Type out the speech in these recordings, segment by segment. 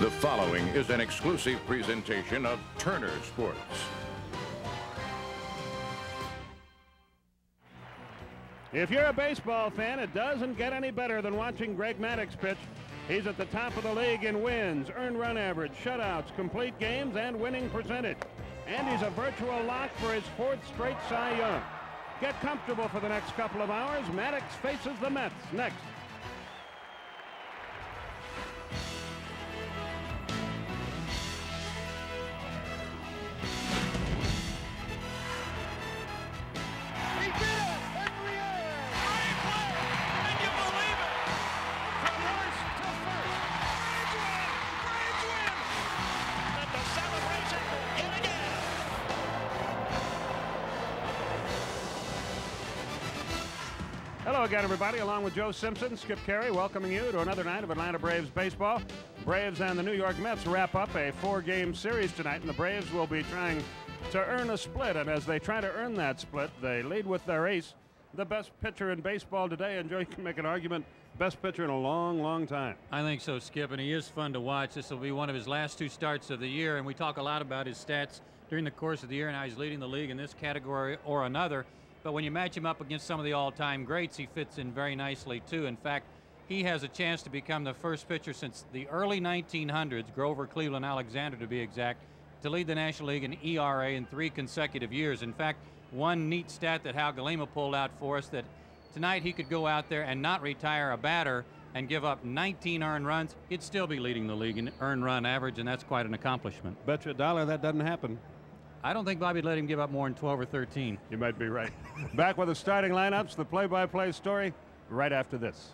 The following is an exclusive presentation of Turner Sports. If you're a baseball fan, it doesn't get any better than watching Greg Maddux pitch. He's at the top of the league in wins, earned run average, shutouts, complete games, and winning percentage. And he's a virtual lock for his fourth straight Cy Young. Get comfortable for the next couple of hours. Maddux faces the Mets next. Again, everybody. Along with Joe Simpson, Skip Caray, welcoming you to another night of Atlanta Braves baseball. Braves and the New York Mets wrap up a four-game series tonight, and the Braves will be trying to earn a split. And as they try to earn that split, they lead with their ace, the best pitcher in baseball today. And Joe, you can make an argument, best pitcher in a long, long time. I think so, Skip, and he is fun to watch. This will be one of his last two starts of the year, and we talk a lot about his stats during the course of the year and how he's leading the league in this category or another. But when you match him up against some of the all-time greats, he fits in very nicely too. In fact, he has a chance to become the first pitcher since the early 1900s, Grover Cleveland Alexander to be exact, to lead the National League in ERA in three consecutive years. In fact, one neat stat that Hal Galima pulled out for us that tonight he could go out there and not retire a batter and give up 19 earned runs, he'd still be leading the league in earned run average, and that's quite an accomplishment. Bet you a dollar that doesn't happen. I don't think Bobby'd let him give up more than 12 or 13. You might be right. Back with the starting lineups, the play-by-play story, right after this.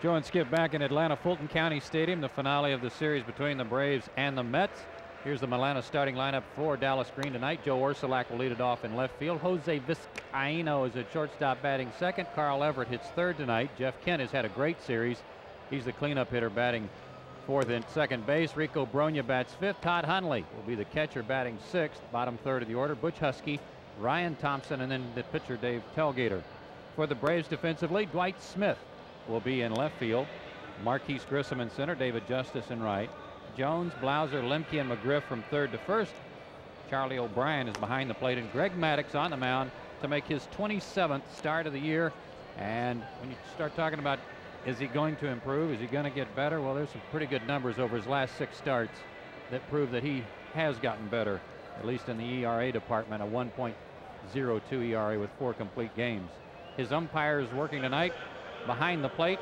Joe and Skip back in Atlanta, Fulton County Stadium, the finale of the series between the Braves and the Mets. Here's the Atlanta starting lineup for Dallas Green tonight. Joe Orsulak will lead it off in left field. Jose Vizcaino is at shortstop batting second. Carl Everett hits third tonight. Jeff Kent has had a great series. He's the cleanup hitter batting fourth and second base. Rico Brogna bats fifth. Todd Hundley will be the catcher batting sixth. Bottom third of the order. Butch Huskey, Ryan Thompson, and then the pitcher Dave Telgheder. For the Braves defensively, Dwight Smith will be in left field. Marquis Grissom in center. David Justice in right. Jones, Blauser, Lemke, and McGriff from third to first. Charlie O'Brien is behind the plate, and Greg Maddux on the mound to make his 27th start of the year. And when you start talking about is he going to improve, is he going to get better? Well, there's some pretty good numbers over his last six starts that prove that he has gotten better, at least in the ERA department, a 1.02 ERA with four complete games. His umpire is working tonight behind the plate,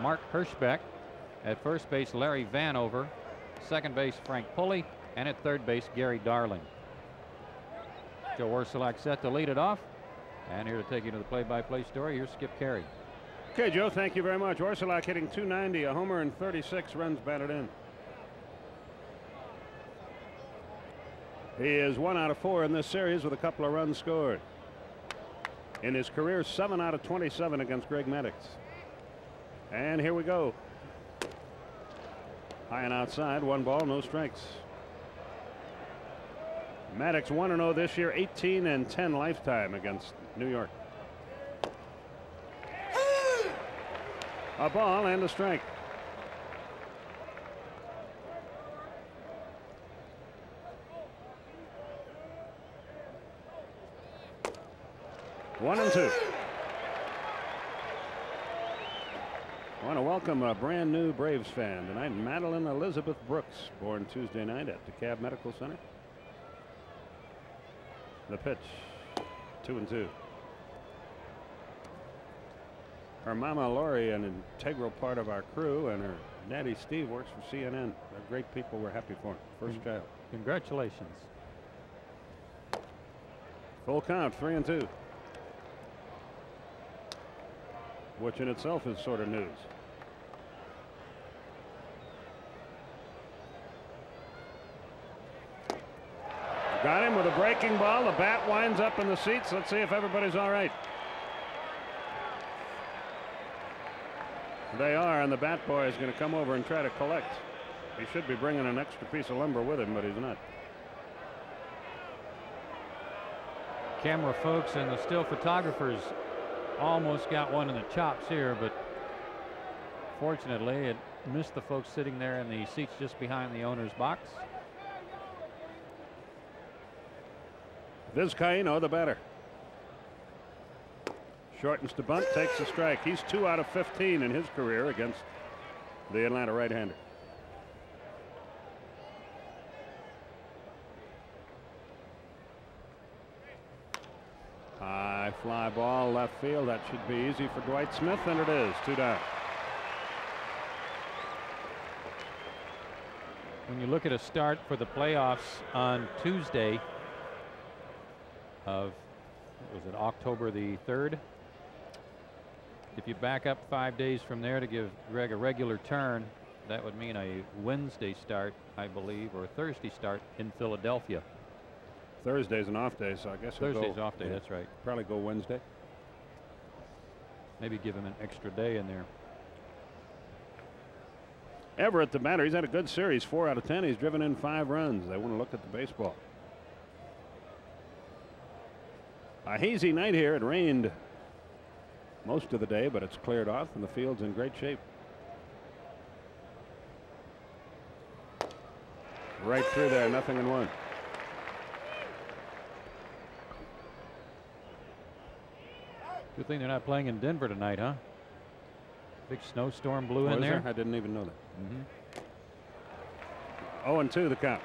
Mark Hirschbeck. At first base, Larry Vanover. Second base, Frank Pulli. And at third base, Gary Darling. Joe Orsulak set to lead it off. And here to take you to the play-by-play story, here's Skip Caray. Okay, Joe, thank you very much. Orsulak hitting 290, a homer, and 36 runs batted in. He is one out of four in this series with a couple of runs scored. In his career, seven out of 27 against Greg Maddux. And here we go. High and outside, one ball, no strikes. Maddux 1 0 this year, 18 and 10 lifetime against New York. A ball and a strike. One and two. I want to welcome a brand new Braves fan tonight, Madeline Elizabeth Brooks, born Tuesday night at DeKalb Medical Center. The pitch, two and two. Her mama Lori, an integral part of our crew, and her daddy Steve works for CNN. They're great people. We're happy for them. First child. Congratulations. Full count, three and two. Which in itself is sort of news. Got him with a breaking ball. The bat winds up in the seats. Let's see if everybody's all right. They are, and the bat boy is going to come over and try to collect. He should be bringing an extra piece of lumber with him, but he's not. Camera folks and the still photographers almost got one in the chops here, but fortunately it missed the folks sitting there in the seats just behind the owner's box. Vizcaino, the batter. Shortens to bunt, takes a strike. He's two out of 15 in his career against the Atlanta right-hander. High fly ball left field. That should be easy for Dwight Smith, and it is. Two down. When you look at a start for the playoffs on Tuesday of was it October the 3rd? If you back up five days from there to give Greg a regular turn, that would mean a Wednesday start, I believe, or a Thursday start in Philadelphia. Thursday's an off day, so I guess Thursday's go, off day, yeah, that's right. Probably go Wednesday. Maybe give him an extra day in there. Everett, the batter, he's had a good series. Four out of ten. He's driven in five runs. They want to look at the baseball. A hazy night here. It rained most of the day, but it's cleared off, and the field's in great shape. Right through there, nothing in one. Good thing they're not playing in Denver tonight, huh? Big snowstorm blew Oh, in is there. I didn't even know that. Mhm. 0 and 2 the count.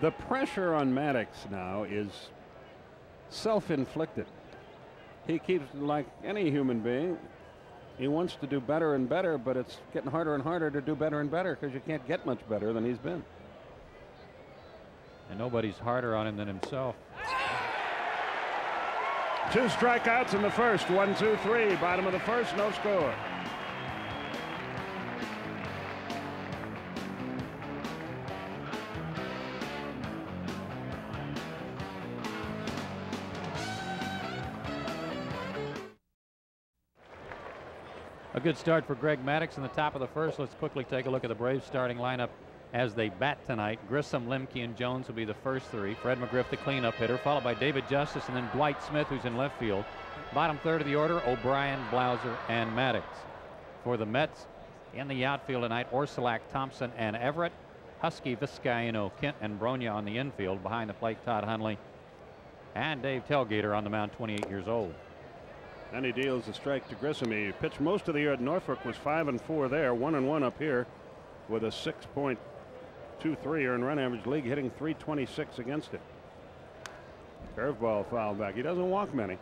The pressure on Maddux now is self inflicted. He keeps, like any human being, he wants to do better and better, but it's getting harder and harder to do better and better because you can't get much better than he's been. And nobody's harder on him than himself. Two strikeouts in the first. One, two, three. Bottom of the first, no score. Good start for Greg Maddux in the top of the first. Let's quickly take a look at the Braves starting lineup as they bat tonight. Grissom, Lemke, and Jones will be the first three. Fred McGriff, the cleanup hitter, followed by David Justice and then Dwight Smith, who's in left field. Bottom third of the order, O'Brien, Blauser, and Maddux. For the Mets, in the outfield tonight, Orsulak, Thompson, and Everett. Huskey, Vizcaino, Kent, and Brogna on the infield. Behind the plate, Todd Hundley and Dave Telgheder on the mound, 28 years old. And he deals a strike to Grissom. He pitched most of the year at Norfolk, was five and four there, one and one up here with a 6.23 earned run average league, hitting 326 against it. Curveball foul back. He doesn't walk many.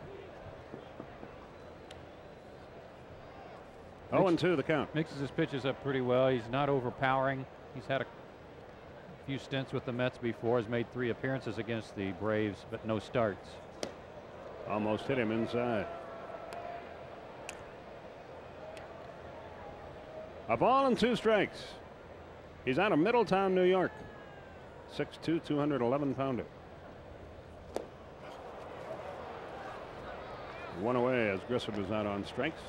0 and 2 the count. Mixes his pitches up pretty well. He's not overpowering. He's had a few stints with the Mets before. Has made three appearances against the Braves, but no starts. Almost hit him inside. A ball and two strikes. He's out of Middletown, New York. 6'2", 211 pounder. One away as Grissom is out on strikes.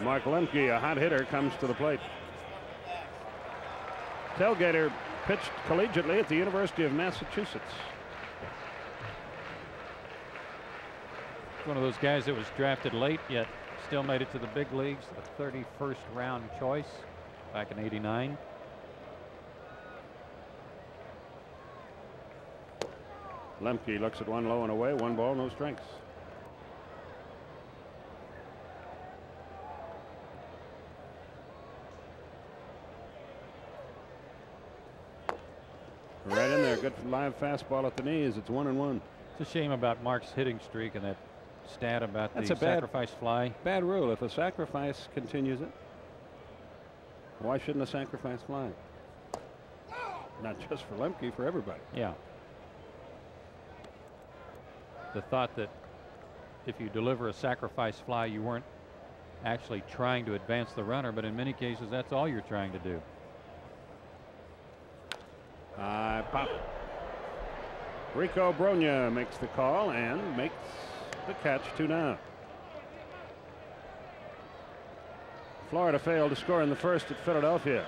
Mark Lemke, a hot hitter, comes to the plate. Telgheder pitched collegiately at the University of Massachusetts. One of those guys that was drafted late, yet still made it to the big leagues. The 31st round choice back in '89. Lemke looks at one low and away, one ball, no strikes. Right in there, good live fastball at the knees. It's one and one. It's a shame about Mark's hitting streak and that stat about That's the a bad- sacrifice fly. Bad rule. If a sacrifice continues it, why shouldn't a sacrifice fly? Not just for Lemke, for everybody. Yeah. The thought that if you deliver a sacrifice fly, you weren't actually trying to advance the runner, but in many cases, that's all you're trying to do. High pop. Rico Brogna makes the call and makes the catch two down. Florida failed to score in the first at Philadelphia.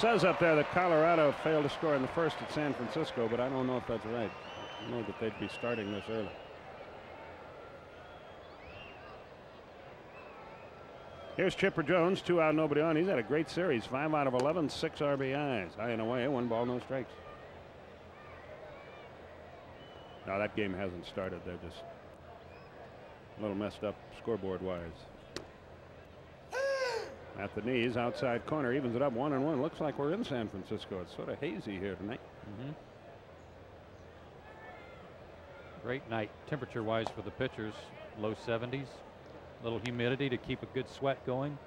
Says up there that Colorado failed to score in the first at San Francisco, but I don't know if that's right. I know that they'd be starting this early. Here's Chipper Jones, two out, nobody on. He's had a great series, five out of 11, six RBIs. High and away, one ball, no strikes. Now that game hasn't started. They're just a little messed up scoreboard wise. At the knees, outside corner, evens it up one and one. Looks like we're in San Francisco. It's sort of hazy here tonight. Mm -hmm. Great night temperature wise for the pitchers, low 70s little humidity to keep a good sweat going.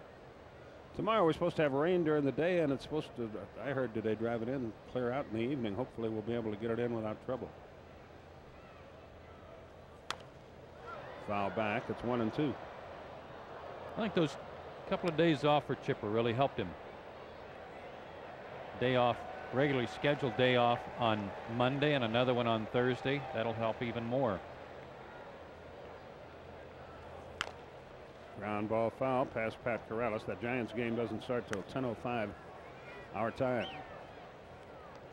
Tomorrow we're supposed to have rain during the day, and it's supposed to, I heard today, drive it in, clear out in the evening. Hopefully we'll be able to get it in without trouble. Foul back. It's one and two. I think those couple of days off for Chipper really helped him. Day off, regularly scheduled day off on Monday and another one on Thursday. That'll help even more. Ground ball foul past Pat Corrales. That Giants game doesn't start till 10.05 our time.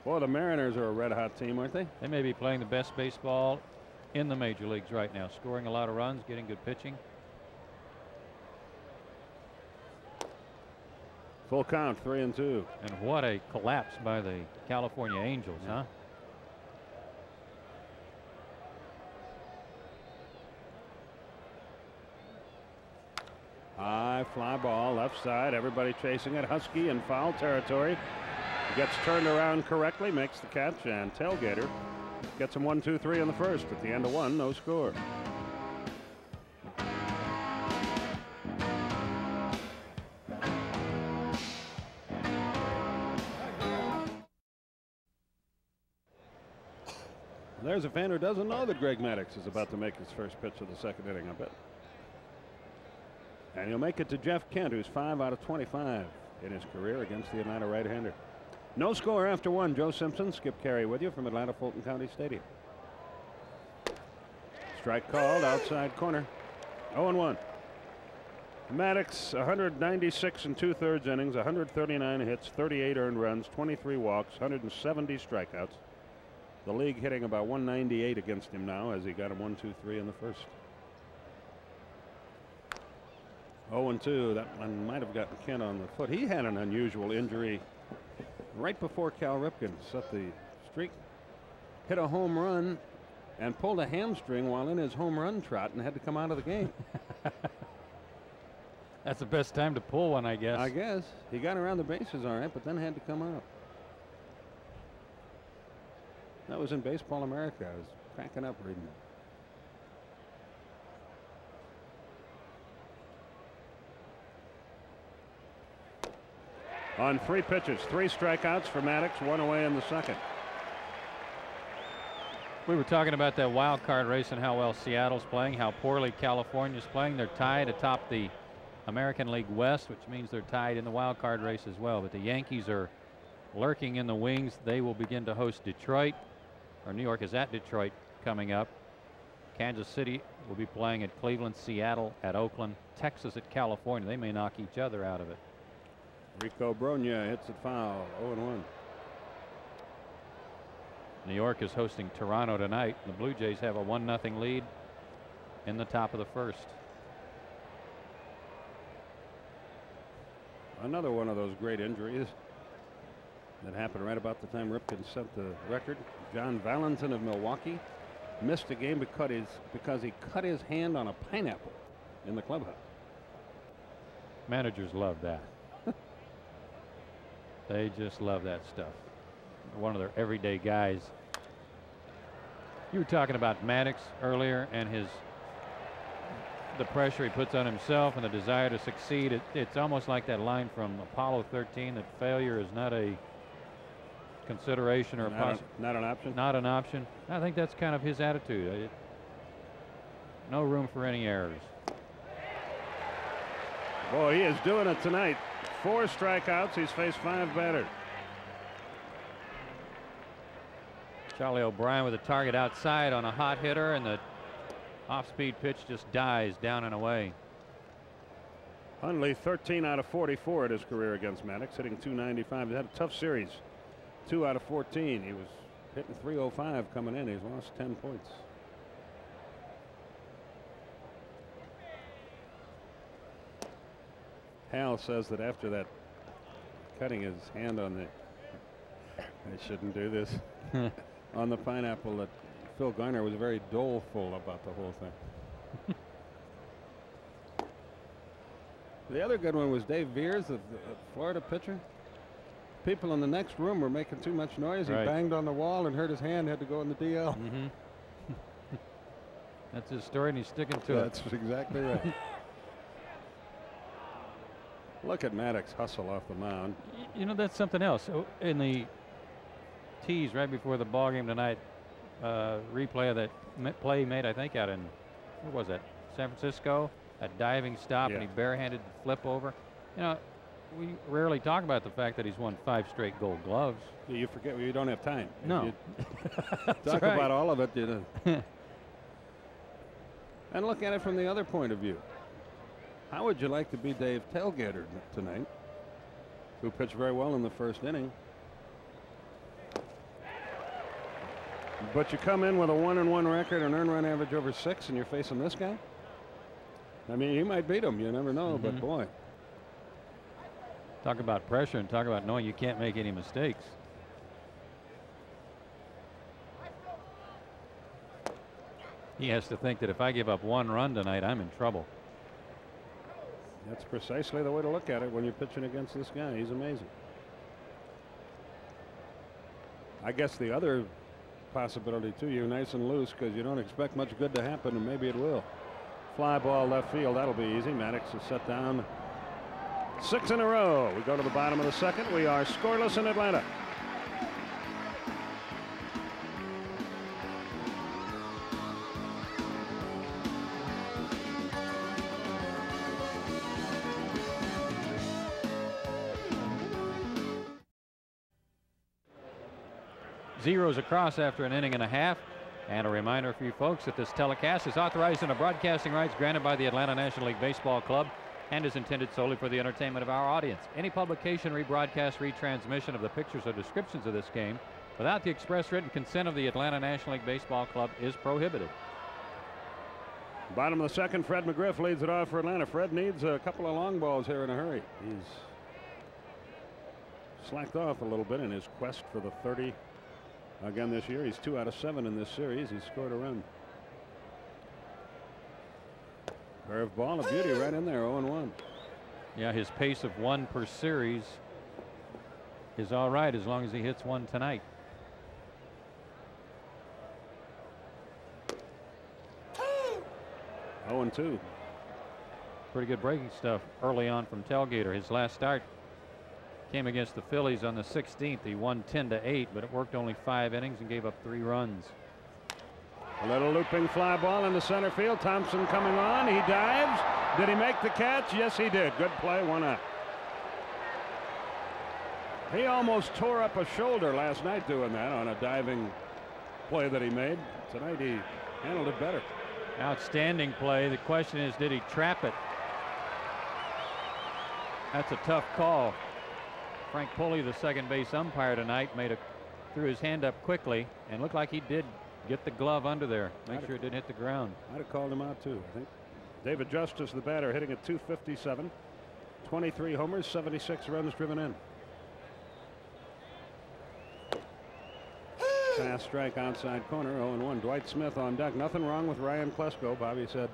Boy, the Mariners are a red hot team, aren't they? They may be playing the best baseball in the major leagues right now, scoring a lot of runs, getting good pitching. Full count, three and two. And what a collapse by the California Angels, yeah. huh? High fly ball left side. Everybody chasing it. Huskey in foul territory. Gets turned around correctly, makes the catch, and Telgheder gets him one, two, three in the first. At the end of one, no score. There's a fan who doesn't know that Greg Maddux is about to make his first pitch of the second inning, I bet. And he'll make it to Jeff Kent, who's 5 out of 25 in his career against the Atlanta right-hander. No score after one. Joe Simpson, Skip Caray with you from Atlanta Fulton County Stadium. Strike called outside corner. 0-1. Maddux 196 and two-thirds innings, 139 hits, 38 earned runs, 23 walks, 170 strikeouts. The league hitting about 198 against him now as he got him 1-2-3 in the first. 0 and 2. That one might have gotten Kent on the foot. He had an unusual injury right before Cal Ripken set the streak. Hit a home run and pulled a hamstring while in his home run trot and had to come out of the game. That's the best time to pull one, I guess. I guess. He got around the bases all right, but then had to come out. That was in Baseball America. I was cracking up reading it. On three pitches, three strikeouts for Maddux, one away in the second. We were talking about that wild card race and how well Seattle's playing, how poorly California's playing. They're tied atop the American League West, which means they're tied in the wild card race as well. But the Yankees are lurking in the wings. They will begin to host Detroit, or New York is at Detroit coming up. Kansas City will be playing at Cleveland, Seattle at Oakland, Texas at California. They may knock each other out of it. Rico Brogna hits it foul 0 1. New York is hosting Toronto tonight. The Blue Jays have a 1 0 lead in the top of the first. Another one of those great injuries that happened right about the time Ripken set the record. John Valentin of Milwaukee missed a game because, his, because he cut his hand on a pineapple in the clubhouse. Managers love that. They just love that stuff. One of their everyday guys. You were talking about Maddux earlier and his the pressure he puts on himself and the desire to succeed. It, it's almost like that line from Apollo 13 that failure is not a consideration or not, a, not an option. Not an option. I think that's kind of his attitude. It, no room for any errors. Boy, he is doing it tonight four strikeouts. He's faced five batters. Charlie O'Brien with a target outside on a hot hitter, and the off speed pitch just dies down and away. Hundley 13 out of 44 at his career against Maddux, hitting 295. He had a tough series. Two out of 14. He was hitting 305 coming in. He's lost 10 points. Hal says that after that cutting his hand on the I shouldn't do this on the pineapple that Phil Garner was very doleful about the whole thing. the other good one was Dave Veers, the, Florida pitcher. People in the next room were making too much noise. Right. He banged on the wall and hurt his hand, had to go in the DL. Mm-hmm. That's his story, and he's sticking to it. That's exactly right. Look at Maddux hustle off the mound. You know, that's something else. Oh, In the tease right before the ball game tonight, uh, replay of that play made, I think, out in where was that? San Francisco. A diving stop, and he barehanded the flip over. You know, we rarely talk about the fact that he's won five straight Gold Gloves. You forget you don't have time. No. talk right. about all of it. You know. and look at it from the other point of view. How would you like to be Dave Telgheder tonight, who pitched very well in the first inning? But you come in with a one and one record and earn run average over six, and you're facing this guy. I mean, you might beat him. You never know. But Mhm. boy, Talk about pressure and talk about knowing you can't make any mistakes. He has to think that if I give up one run tonight, I'm in trouble. That's precisely the way to look at it when you're pitching against this guy. He's amazing. I guess the other possibility too, you're nice and loose because you don't expect much good to happen, and maybe it will. Fly ball left field, that'll be easy. Maddux is set down six in a row. We go to the bottom of the second. We are scoreless in Atlanta. Across after an inning and a half. And a reminder for you folks that this telecast is authorized under broadcasting rights granted by the Atlanta National League Baseball Club and is intended solely for the entertainment of our audience. Any publication, rebroadcast, retransmission of the pictures or descriptions of this game without the express written consent of the Atlanta National League Baseball Club is prohibited. Bottom of the second, Fred McGriff leads it off for Atlanta. Fred needs a couple of long balls here in a hurry. He's slacked off a little bit in his quest for the 30 again this year. He's two out of seven in this series. He's scored a run. Curve ball, a beauty right in there, 0 1. Yeah, his pace of one per series is all right as long as he hits one tonight. Oh and 2. Pretty good breaking stuff early on from Telgheder. His last start came against the Phillies on the 16th. He won 10 to 8, but it worked only five innings and gave up three runs. A little looping fly ball in the center field. Thompson coming on. He dives. Did he make the catch? Yes, he did. Good play. One out. He almost tore up a shoulder last night doing that on a diving play that he made. Tonight he handled it better. Outstanding play. The question is, did he trap it? That's a tough call. Frank Pulli, the second base umpire tonight, made a threw his hand up quickly and looked like he did get the glove under there. Make sure it didn't hit the ground. I'd have called him out too, I think. David Justice, the batter, hitting at 257. 23 homers, 76 runs driven in. Fast strike outside corner, 0 1. Dwight Smith on deck. Nothing wrong with Ryan Klesko. Bobby said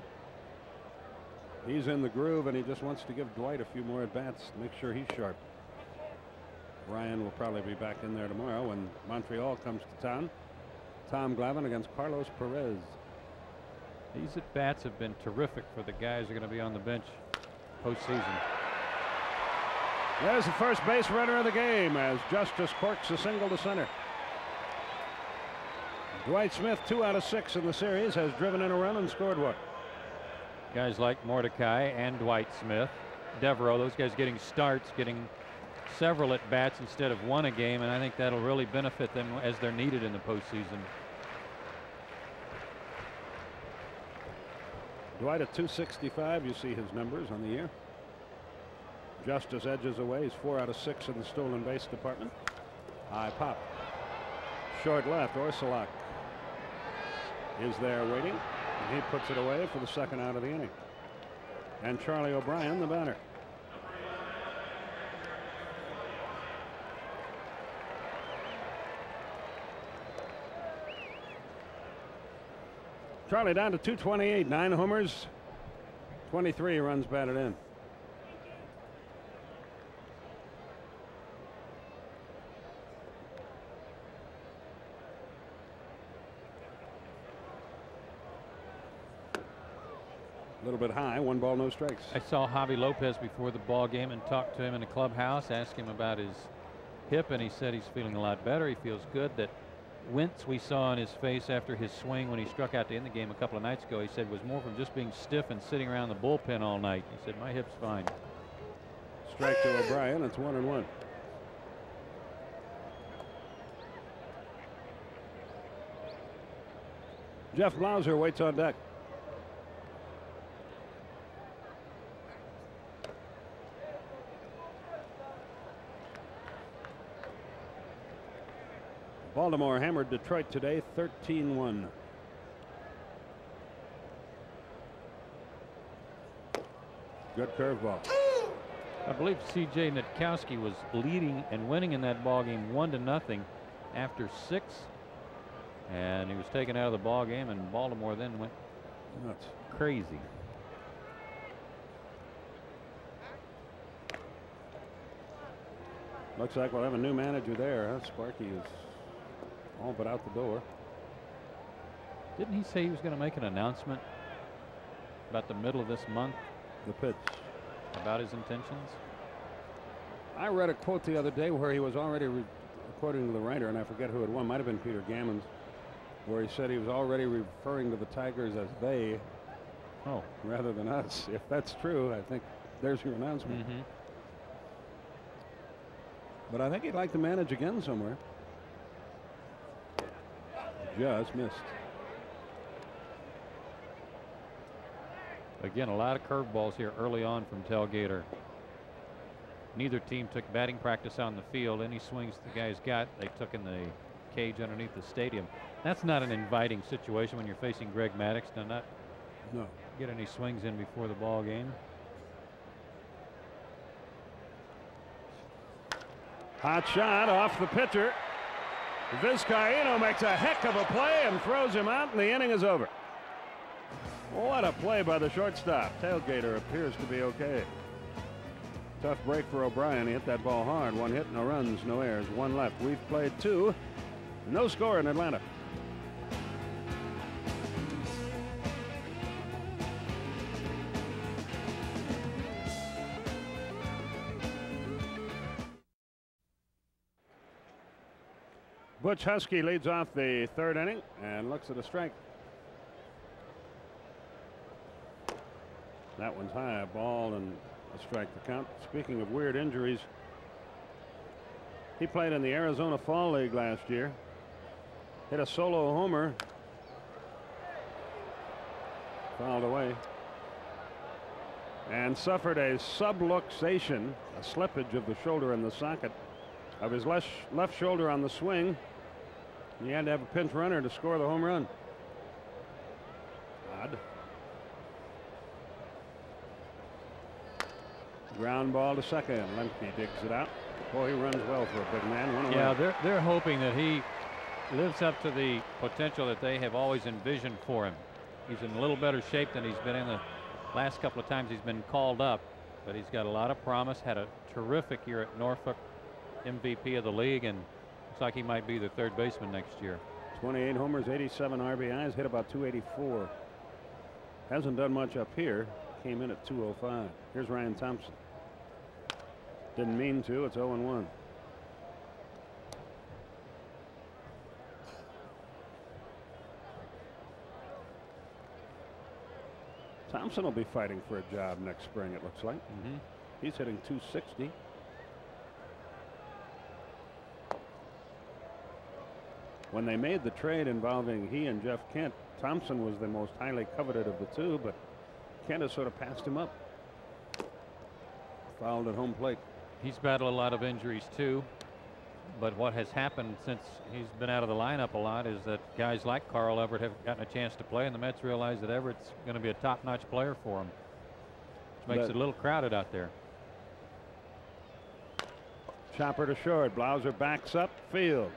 he's in the groove and he just wants to give Dwight a few more at bats, make sure he's sharp. Ryan will probably be back in there tomorrow when Montreal comes to town. Tom Glavine against Carlos Perez. These at bats have been terrific for the guys who are going to be on the bench postseason. There's the first base runner of the game as Justice corks a single to center. Dwight Smith, two out of six in the series, has driven in a run and scored one. Guys like Mordecai and Dwight Smith, Devereaux, those guys getting starts, getting several at bats instead of one a game, and I think that'll really benefit them as they're needed in the postseason. Dwight at 265, you see his numbers on the year. Justice edges away. He's four out of six in the stolen base department. High pop. Short left. Orsulak is there waiting. And he puts it away for the second out of the inning. And Charlie O'Brien, the batter. Charlie down to 228, nine homers, 23 runs batted in. A little bit high, one ball, no strikes. I saw Javy Lopez before the ball game and talked to him in the clubhouse, asked him about his hip, and he said he's feeling a lot better. He feels good. That wince we saw on his face after his swing when he struck out to end the game a couple of nights ago, he said was more from just being stiff and sitting around the bullpen all night. He said, My hip's fine. Strike to O'Brien. It's one and one. Jeff Blauser waits on deck. Baltimore hammered Detroit today 13 1. Good curveball. I believe C.J. Nitkowski was leading and winning in that ball game one to nothing after six, and he was taken out of the ball game, and Baltimore then went Nuts. crazy. Looks like we'll have a new manager there. Huh? Sparky is all but out the door. Didn't he say he was going to make an announcement about the middle of this month The pitch. about his intentions? I read a quote the other day where he was already, to the writer, and I forget who it was, might have been Peter Gammons, where he said he was already referring to the Tigers as they Oh, rather than us. If that's true, I think there's your announcement. mm-hmm. But I think he'd like to manage again somewhere. Just missed. Again, a lot of curveballs here early on from Telgheder. Neither team took batting practice on the field. Any swings the guys got, they took in the cage underneath the stadium. That's not an inviting situation when you're facing Greg Maddux to not No. get any swings in before the ball game. Hot shot off the pitcher. Vizcaino makes a heck of a play and throws him out, and the inning is over. What a play by the shortstop. Telgheder appears to be okay. Tough break for O'Brien. He hit that ball hard. One hit, no runs, no errors, one left. We've played two. No score in Atlanta. Butch Huskey leads off the third inning and looks at a strike. That one's high, ball and a strike to count. Speaking of weird injuries, he played in the Arizona Fall League last year. Hit a solo homer. Fouled away. And suffered a subluxation, a slippage of the shoulder in the socket of his left shoulder on the swing. He had to have a pinch runner to score the home run. Odd. Ground ball to second. Lemke digs it out. Boy, he runs well for a big man. Yeah, they're they're hoping that he lives up to the potential that they have always envisioned for him. He's in a little better shape than he's been in the last couple of times he's been called up, but he's got a lot of promise. Had a terrific year at Norfolk, MVP of the league, and looks like he might be the third baseman next year. 28 homers, 87 RBIs, hit about 284. Hasn't done much up here. Came in at 205. Here's Ryan Thompson. Didn't mean to. It's 0 1. Thompson will be fighting for a job next spring, it looks like. Mm-hmm. He's hitting 260. When they made the trade involving he and Jeff Kent, Thompson was the most highly coveted of the two, but Kent has sort of passed him up. fouled at home plate. He's battled a lot of injuries too. But what has happened since he's been out of the lineup a lot is that guys like Carl Everett have gotten a chance to play, and the Mets realize that Everett's going to be a top-notch player for them, which makes But- it a little crowded out there. Chopper to short. Blauser backs up. Fields.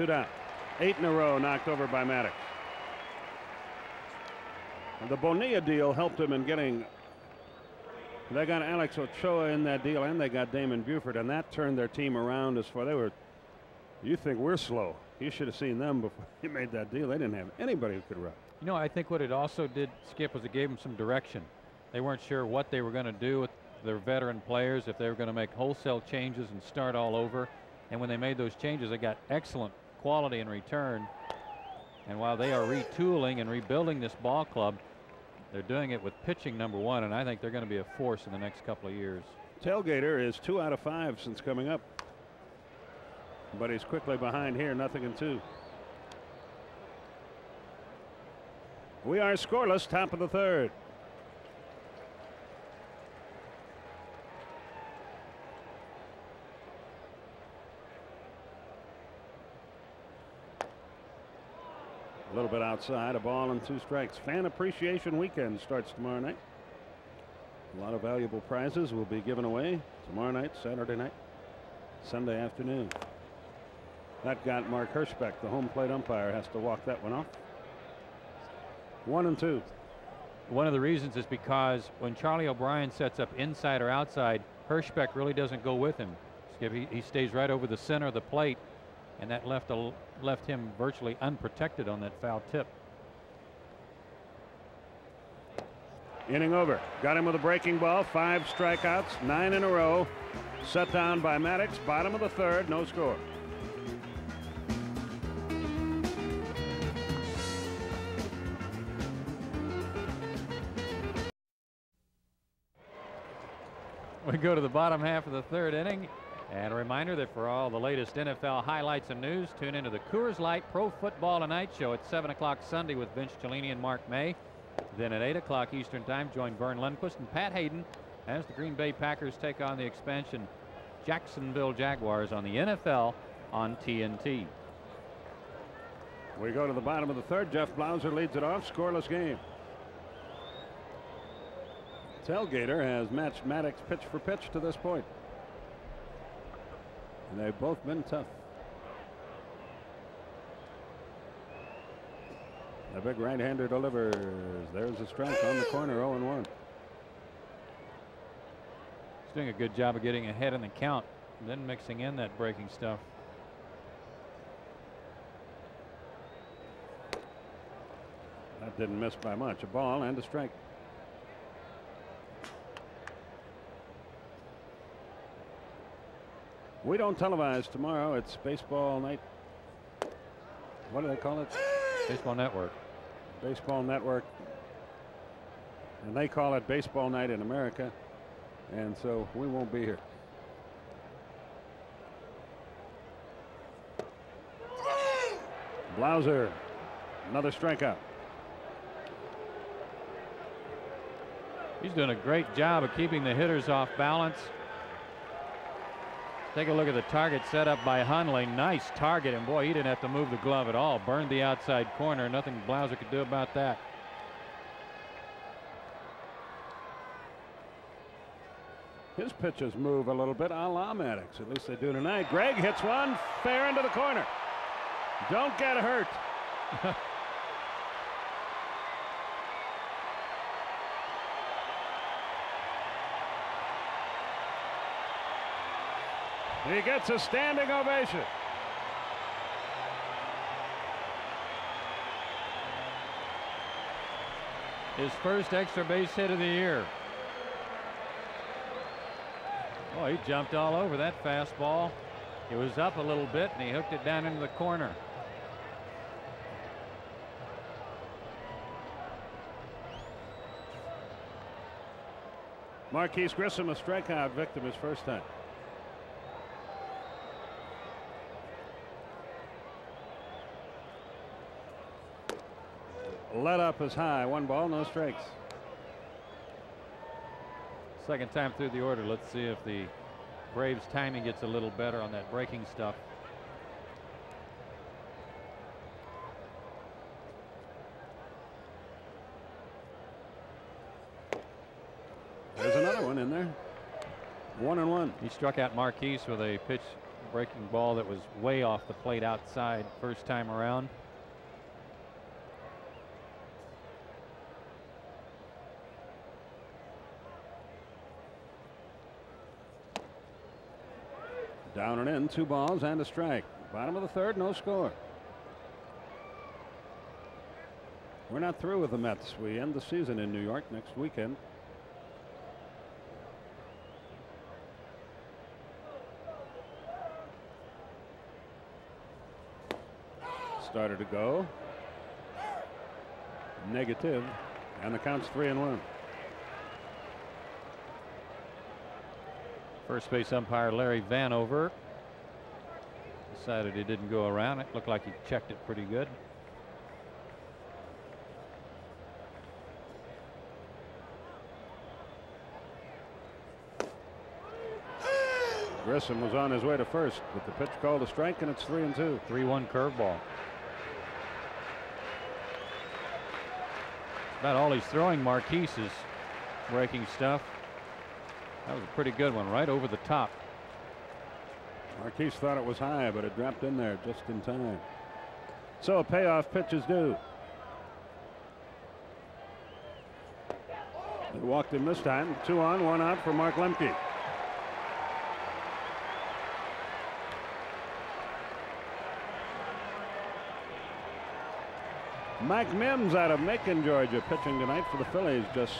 Two down. Eight in a row knocked over by Maddux. The Bonilla deal helped him in getting. They got Alex Ochoa in that deal, and they got Damon Buford, and that turned their team around as far they were. You think we're slow? You should have seen them before you made that deal. They didn't have anybody who could run. You know, I think what it also did, Skip, was it gave them some direction. They weren't sure what they were going to do with their veteran players, if they were going to make wholesale changes and start all over. And when they made those changes, they got excellent quality in return. And while they are retooling and rebuilding this ball club, they're doing it with pitching number one, and I think they're going to be a force in the next couple of years. Telgheder is two out of five since coming up. But he's quickly behind here, nothing in two. We are scoreless, top of the third. Little bit outside, a ball and two strikes. Fan Appreciation Weekend starts tomorrow night. A lot of valuable prizes will be given away tomorrow night, Saturday night, Sunday afternoon. That got Mark Hirschbeck, the home plate umpire, has to walk that one off. One and two. One of the reasons is because when Charlie O'Brien sets up inside or outside, Hirschbeck really doesn't go with him. He, he stays right over the center of the plate, and that left a, left him virtually unprotected on that foul tip. Inning over. Got him with a breaking ball. Five strikeouts, nine in a row. Set down by Maddux. Bottom of the third, no score. We go to the bottom half of the third inning. And a reminder that for all the latest NFL highlights and news, tune into the Coors Light Pro Football Tonight Show at 7 o'clock Sunday with Vince Cellini and Mark May. Then at 8 o'clock Eastern Time, join Verne Lundquist and Pat Haden as the Green Bay Packers take on the expansion Jacksonville Jaguars on the NFL on TNT. We go to the bottom of the third. Jeff Blauser leads it off. Scoreless game. Telgheder has matched Maddux pitch for pitch to this point. And they've both been tough. The big right-hander delivers. There's a strike on the corner, 0-1. He's doing a good job of getting ahead in the count, then mixing in that breaking stuff. That didn't miss by much. A ball and a strike. We don't televise tomorrow. It's baseball night. What do they call it? Baseball Network. Baseball Network. And they call it baseball night in America. And so we won't be here. Blauser. Another strikeout. He's doing a great job of keeping the hitters off balance. Take a look at the target set up by Hundley. Nice target, and boy, he didn't have to move the glove at all. Burned the outside corner. Nothing Blauser could do about that. His pitches move a little bit a la Maddux. At least they do tonight. Greg hits one fair into the corner. Don't get hurt. he gets a standing ovation. His first extra base hit of the year. Oh, he jumped all over that fastball. It was up a little bit, and he hooked it down into the corner. Marquis Grissom, a strikeout victim his first time. Let up is high. One ball, no strikes. Second time through the order. Let's see if the Braves timing gets a little better on that breaking stuff. There's another one in there. One and one. He struck out Marquis with a pitch breaking ball that was way off the plate outside first time around. Down and in, two balls and a strike. Bottom of the third, no score. We're not through with the Mets. We end the season in New York next weekend. Started to go. Negative. And the count's three and one. First base umpire Larry Vanover decided he didn't go around. It looked like he checked it pretty good. Grissom was on his way to first, but the pitch called a strike, and it's three and two. 3 1 curveball. About all he's throwing Marquis is breaking stuff. That was a pretty good one, right over the top. Marquis thought it was high, but it dropped in there just in time. So a payoff pitch is due. They walked him this time. Two on, one out for Mark Lemke. Mike Mimbs out of Macon, Georgia, pitching tonight for the Phillies. Just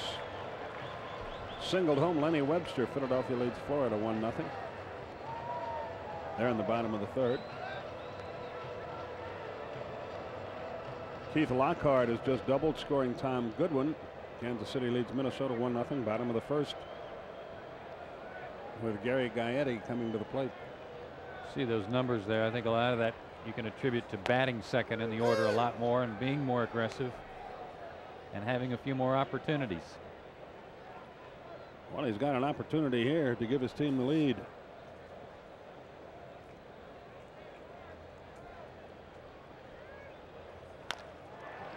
singled home Lenny Webster. Philadelphia leads Florida 1 0. They're in the bottom of the third. Keith Lockhart has just doubled, scoring Tom Goodwin. Kansas City leads Minnesota 1 0. Bottom of the first. With Gary Gaetti coming to the plate. See those numbers there. I think a lot of that you can attribute to batting second in the order a lot more and being more aggressive and having a few more opportunities. Well, he's got an opportunity here to give his team the lead.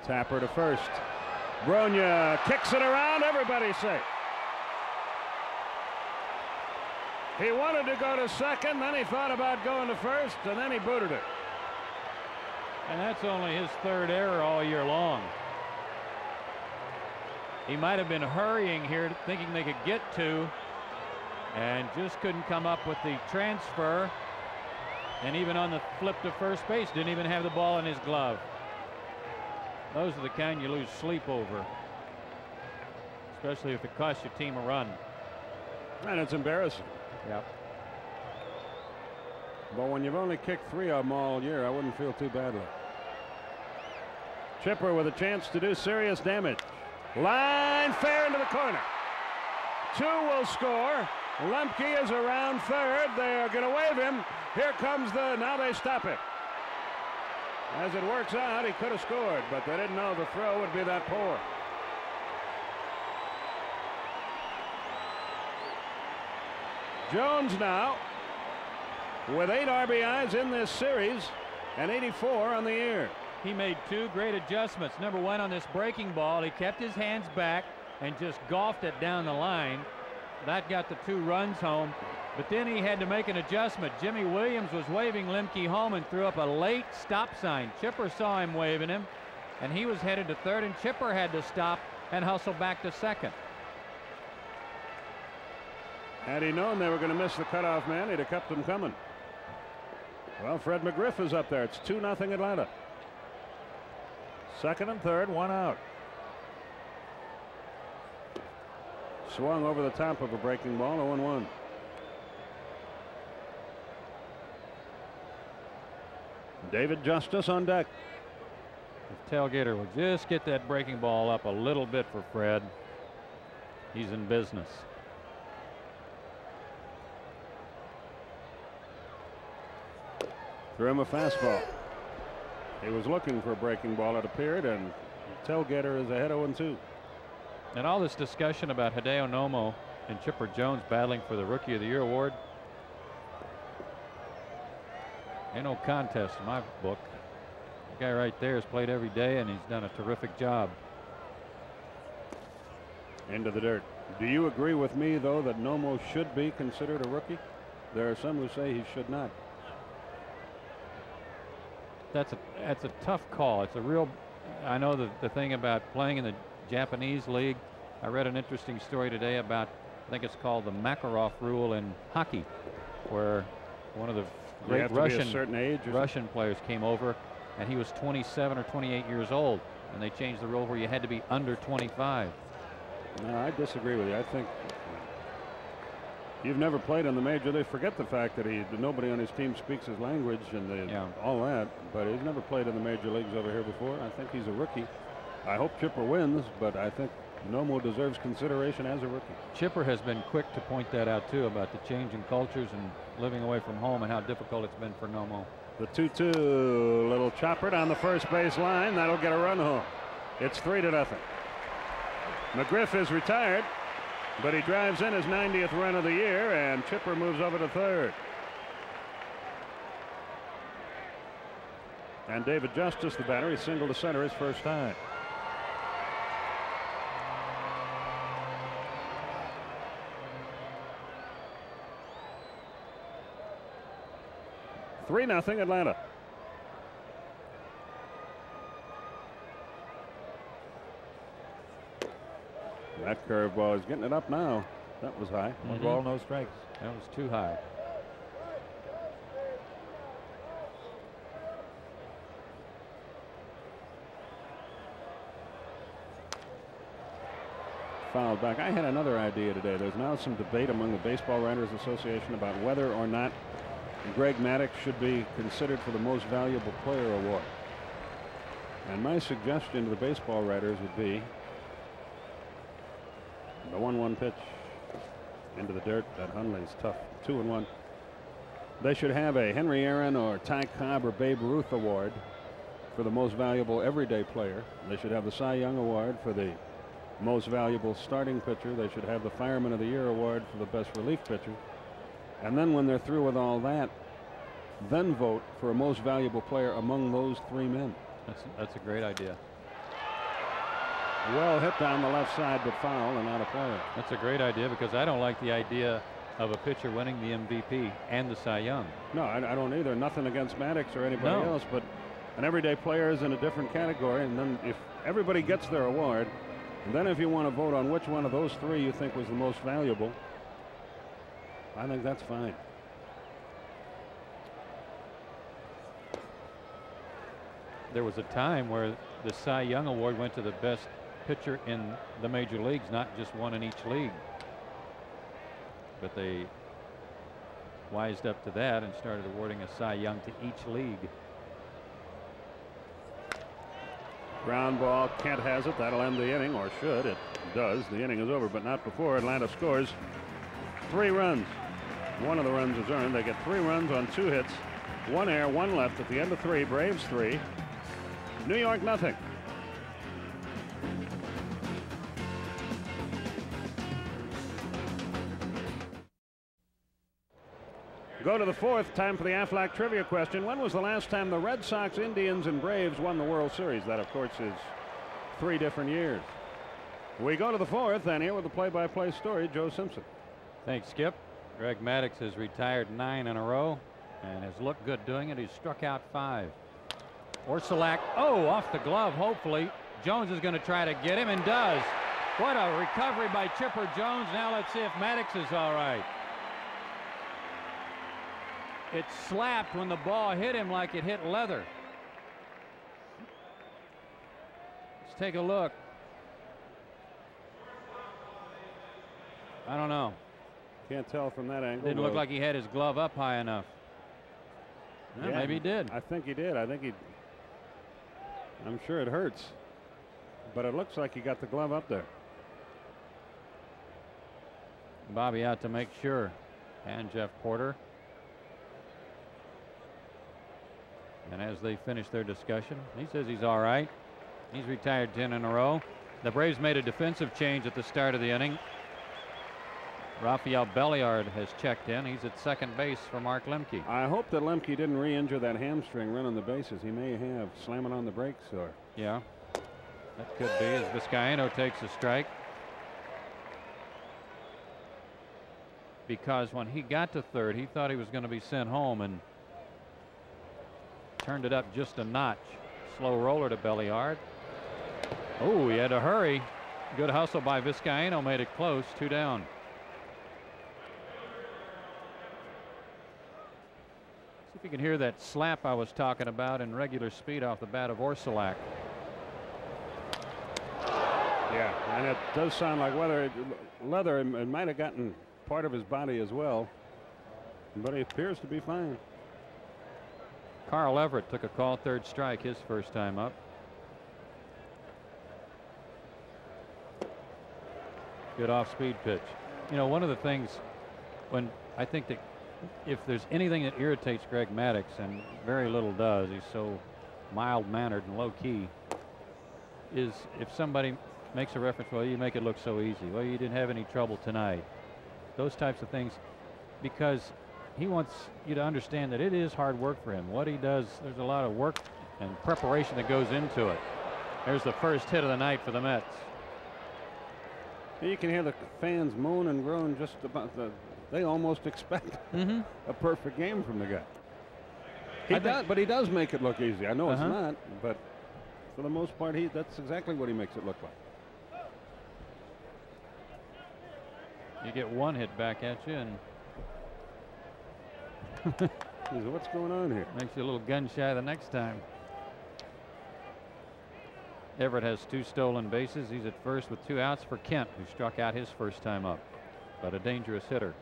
Tapper to first. Brogna kicks it around. Everybody safe. He wanted to go to second, then he thought about going to first, and then he booted it. And that's only his third error all year long. He might have been hurrying here, thinking they could get to, and just couldn't come up with the transfer. And even on the flip to first base, didn't even have the ball in his glove. Those are the kind you lose sleep over, especially if it costs your team a run. And it's embarrassing. Yep. But when you've only kicked three of them all year, I wouldn't feel too badly. Chipper with a chance to do serious damage. Line fair into the corner. Two will score. Lemke is around third. They are going to wave him. Here comes the. Now they stop it. As it works out, he could have scored, but they didn't know the throw would be that poor. Jones now with eight RBIs in this series and 84 on the year. He made two great adjustments. Number one on this breaking ball, he kept his hands back and just golfed it down the line. That got the two runs home. But then he had to make an adjustment. Jimy Williams was waving Lemke home and threw up a late stop sign. Chipper saw him waving him, and he was headed to third, and Chipper had to stop and hustle back to second. Had he known they were going to miss the cutoff man, he'd have kept them coming. Well, Fred McGriff is up there. It's 2 0 Atlanta. Second and third, one out. Swung over the top of a breaking ball, 0 1. David Justice on deck. If Telgheder will just get that breaking ball up a little bit for Fred, he's in business. Threw him a fastball. He was looking for a breaking ball, it appeared, and Telgheder is ahead 0 2. And all this discussion about Hideo Nomo and Chipper Jones battling for the Rookie of the Year award. Ain't no contest in my book. The guy right there has played every day and he's done a terrific job. Into the dirt. Do you agree with me, though, that Nomo should be considered a rookie? There are some who say he should not. That's a that's a tough call. It's a real. I know the the thing about playing in the Japanese league. I read an interesting story today about I think it's called the Makarov rule in hockey, where one of the great Russian certain age Russian players came over, and he was 27 or 28 years old, and they changed the rule where you had to be under 25. No, I disagree with you. I think you've never played in the major. They forget the fact that he nobody on his team speaks his language and they, Yeah. all that. But he's never played in the major leagues over here before. I think he's a rookie. I hope Chipper wins, but I think Nomo deserves consideration as a rookie. Chipper has been quick to point that out too about the change in cultures and living away from home and how difficult it's been for Nomo. The 2-2 little chopper down the first base line. That'll get a run home. It's three to nothing. McGriff is retired, but he drives in his 90th run of the year, and Chipper moves over to third. And David Justice, the batter, he singled to center his first time. Three nothing Atlanta. That curveball is getting it up now. That was high. One Mhm. ball, no strikes. That was too high. Fouled back. I had another idea today. There's now some debate among the Baseball Writers Association about whether or not Greg Maddux should be considered for the most valuable player award. And my suggestion to the baseball writers would be the 1 1 pitch into the dirt. That Hundley's tough. 2 and 1. They should have a Henry Aaron or Ty Cobb or Babe Ruth award for the most valuable everyday player. They should have the Cy Young award for the most valuable starting pitcher. They should have the Fireman of the Year award for the best relief pitcher. And then when they're through with all that, then vote for a most valuable player among those three men. That's that's a great idea. Well hit down the left side, but foul and out of play. That's a great idea because I don't like the idea of a pitcher winning the MVP and the Cy Young. No, I, I don't either. Nothing against Maddux or anybody No. else, but an everyday player is in a different category. And then if everybody gets their award, and then if you want to vote on which one of those three you think was the most valuable, I think that's fine. There was a time where the Cy Young Award went to the best pitcher in the major leagues, not just one in each league. But they wised up to that and started awarding a Cy Young to each league. Ground ball. Kent has it. That'll end the inning, or should. It does. The inning is over, but not before Atlanta scores three runs. One of the runs is earned. They get three runs on two hits, one air, one left at the end of three. Braves three. New York nothing. Go to the fourth. Time for the Aflac trivia question. When was the last time the Red Sox, Indians, and Braves won the World Series? That, of course, is three different years. We go to the fourth, and here with the play-by-play story, Joe Simpson. Thanks, Skip. Greg Maddux has retired nine in a row and has looked good doing it. He's struck out five. Orsulak, oh, off the glove, hopefully. Jones is going to try to get him and does. What a recovery by Chipper Jones. Now let's see if Maddux is all right. It slapped when the ball hit him like it hit leather. Let's take a look. I don't know. Can't tell from that angle. Didn't look like he had his glove up high enough. Yeah, Yeah, maybe he did. I think he did. I think he. I'm sure it hurts, but it looks like he got the glove up there. Bobby out to make sure. And Jeff Porter. And as they finish their discussion, he says he's all right. He's retired 10 in a row. The Braves made a defensive change at the start of the inning. Rafael Belliard has checked in. He's at second base for Mark Lemke. I hope that Lemke didn't re-injure that hamstring running the bases. He may have slamming on the brakes or. Yeah, that could be as Vizcaino takes a strike. Because when he got to third, he thought he was going to be sent home and turned it up just a notch. Slow roller to Belliard. Oh, he had to hurry. Good hustle by Vizcaino made it close. Two down. See if you can hear that slap I was talking about in regular speed off the bat of Orsulak. Yeah, and it does sound like whether leather it might have gotten part of his body as well, but he appears to be fine. Carl Everett took a call third strike his first time up. Good off speed pitch. You know, one of the things when I think that if there's anything that irritates Greg Maddux, and very little does, he's so mild mannered and low key, is if somebody makes a reference, well, you make it look so easy. Well, you didn't have any trouble tonight. Those types of things, because he wants you to understand that it is hard work for him. What he does, there's a lot of work and preparation that goes into it. There's the first hit of the night for the Mets. You can hear the fans moan and groan just about the. They almost expect mm -hmm. a perfect game from the guy. He I does, but he does make it look easy. I know uh -huh. it's uh-huh. not, but for the most part, he that's exactly what he makes it look like. You get one hit back at you, and what's going on here? Makes you a little gun shy the next time. Everett has two stolen bases. He's at first with two outs for Kent, who struck out his first time up, but a dangerous hitter.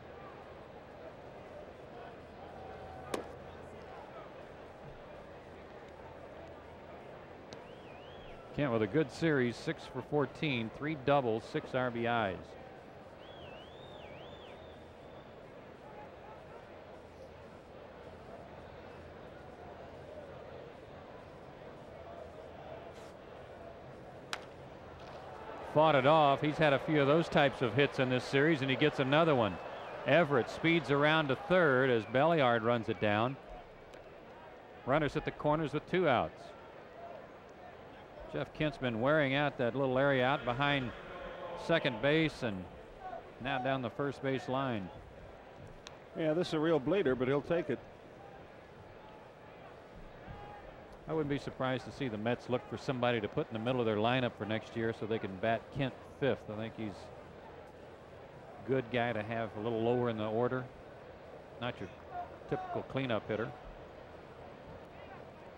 Kent with a good series, six for 14, three doubles, six RBIs. Fought it off. He's had a few of those types of hits in this series, and he gets another one. Everett speeds around to third as Belliard runs it down. Runners at the corners with two outs. Jeff Kent's been wearing out that little area out behind second base and now down the first base line. Yeah, this is a real bleeder, but he'll take it. I wouldn't be surprised to see the Mets look for somebody to put in the middle of their lineup for next year so they can bat Kent fifth. I think he's a good guy to have a little lower in the order. Not your typical cleanup hitter.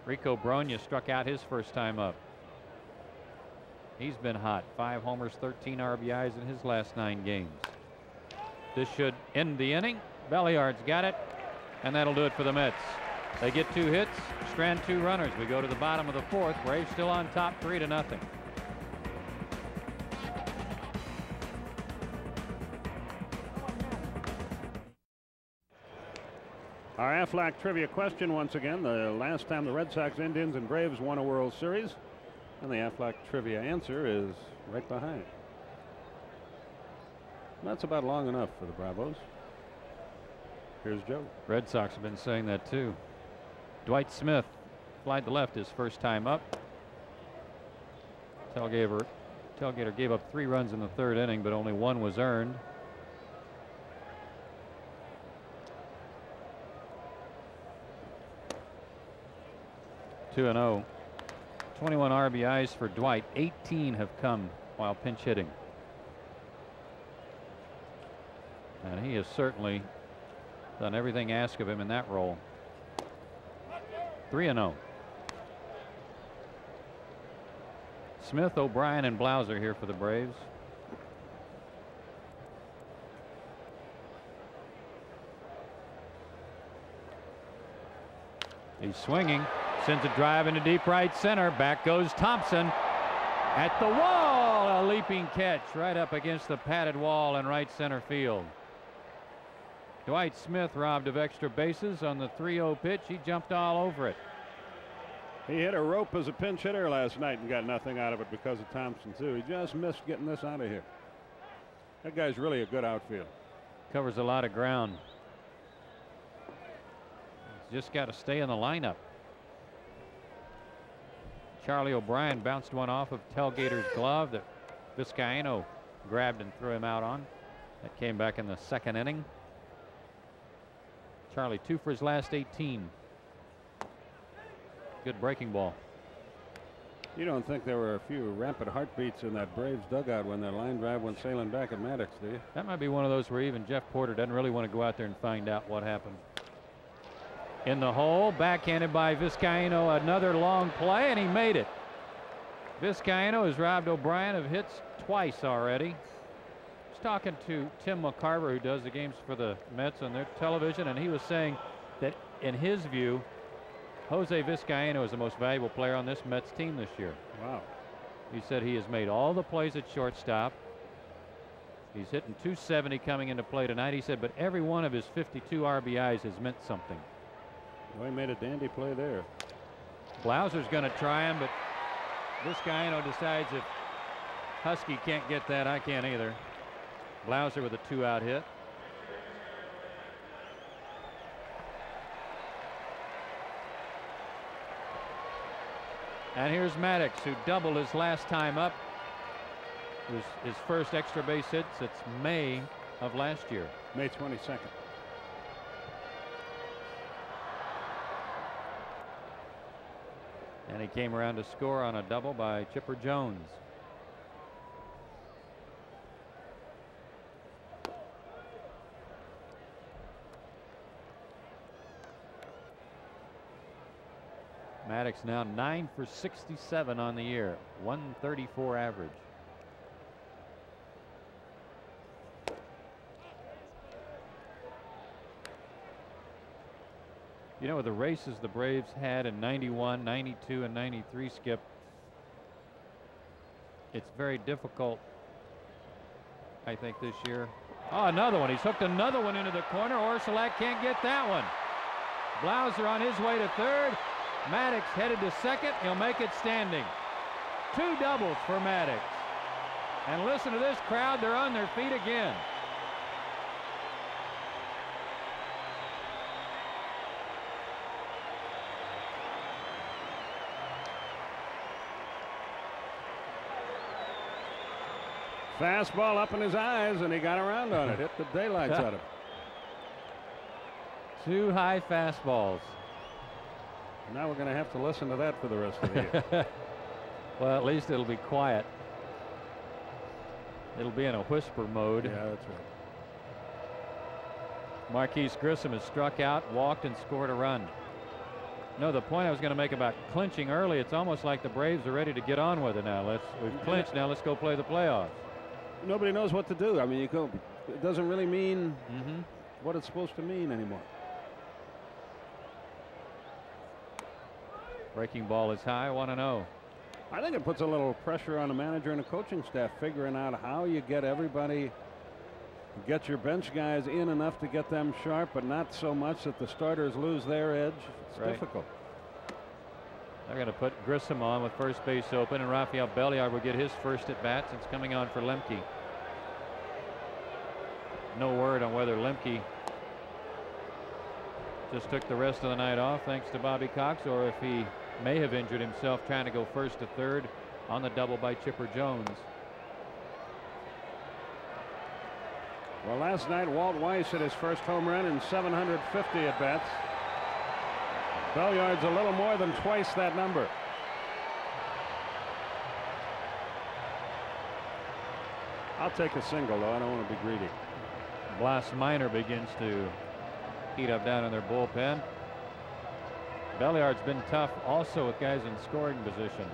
Rico Brogna struck out his first time up. He's been hot. Five homers, 13 RBIs in his last nine games. This should end the inning. Belliard's got it, and that'll do it for the Mets. They get two hits, strand two runners. We go to the bottom of the fourth. Braves still on top, three to nothing. Our Aflac trivia question once again. The last time the Red Sox, Indians, and Braves won a World Series. And the Aflac trivia answer is right behind. That's about long enough for the Bravos. Here's Joe. Red Sox have been saying that too. Dwight Smith flied to left his first time up. Telgheder, Telgheder gave up three runs in the third inning, but only one was earned. Two and 0. 21 RBIs for Dwight. 18 have come while pinch hitting. And he has certainly done everything asked of him in that role. 3 0. Smith, O'Brien, and Blauser here for the Braves. He's swinging, sends a drive into deep right center. Back goes Thompson at the wall. A leaping catch right up against the padded wall in right center field. Dwight Smith robbed of extra bases on the 3-0 pitch. He jumped all over it. He hit a rope as a pinch hitter last night and got nothing out of it because of Thompson too. He just missed getting this out of here. That guy's really a good outfield. covers a lot of ground. He's just got to stay in the lineup. Charlie O'Brien bounced one off of Telgheder's glove that Vizcaino grabbed and threw him out on. That came back in the second inning. Charlie two for his last 18. Good breaking ball. You don't think there were a few rapid heartbeats in that Braves dugout when their line drive went sailing back at Maddux, do you? That might be one of those where even Jeff Porter doesn't really want to go out there and find out what happened. In the hole, backhanded by Vizcaino, another long play, and he made it. Vizcaino has robbed O'Brien of hits twice already. I was talking to Tim McCarver, who does the games for the Mets on their television, and he was saying that in his view, Jose Vizcaino is the most valuable player on this Mets team this year. Wow. He said he has made all the plays at shortstop. He's hitting 270 coming into play tonight. He said, but every one of his 52 RBIs has meant something. Well, he made a dandy play there. Blauser's going to try him, but Vizcaino decides if Huskey can't get that, I can't either. Blauser with a two-out hit. And here's Maddux, who doubled his last time up. It was his first extra base hit since May of last year. May 22nd. And he came around to score on a double by Chipper Jones. Maddux now 9 for 67 on the year, 134 average. You know, the races the Braves had in 91, 92, and 93, Skip, it's very difficult, I think, this year. Oh, another one. He's hooked another one into the corner. Orsulak can't get that one. Blauser on his way to third. Maddux headed to second. He'll make it standing. Two doubles for Maddux. And listen to this crowd. They're on their feet again. Fastball up in his eyes, and he got around on it. Hit the daylights out of it. Two high fastballs. Now we're going to have to listen to that for the rest of the year. well, at least it'll be quiet. It'll be in a whisper mode. Yeah, that's right. Marquis Grissom has struck out, walked, and scored a run. No, the point I was going to make about clinching early, it's almost like the Braves are ready to get on with it now. Let's we've clinched now. Let's go play the playoffs. Nobody knows what to do. I mean, you go. It doesn't really mean mm -hmm. what it's supposed to mean anymore. Breaking ball is high, 1 0. I think it puts a little pressure on the manager and the coaching staff figuring out how you get everybody, get your bench guys in enough to get them sharp, but not so much that the starters lose their edge. It's right. difficult. They're going to put Grissom on with first base open, and Rafael Belliard will get his first at bat since coming on for Lemke. No word on whether Lemke just took the rest of the night off thanks to Bobby Cox, or if he may have injured himself trying to go first to third on the double by Chipper Jones. Well, last night Walt Weiss hit his first home run in 750 at bats. Belliard's a little more than twice that number. I'll take a single, though. I don't want to be greedy. Blas Minor begins to heat up down in their bullpen. Belliard's been tough also with guys in scoring position.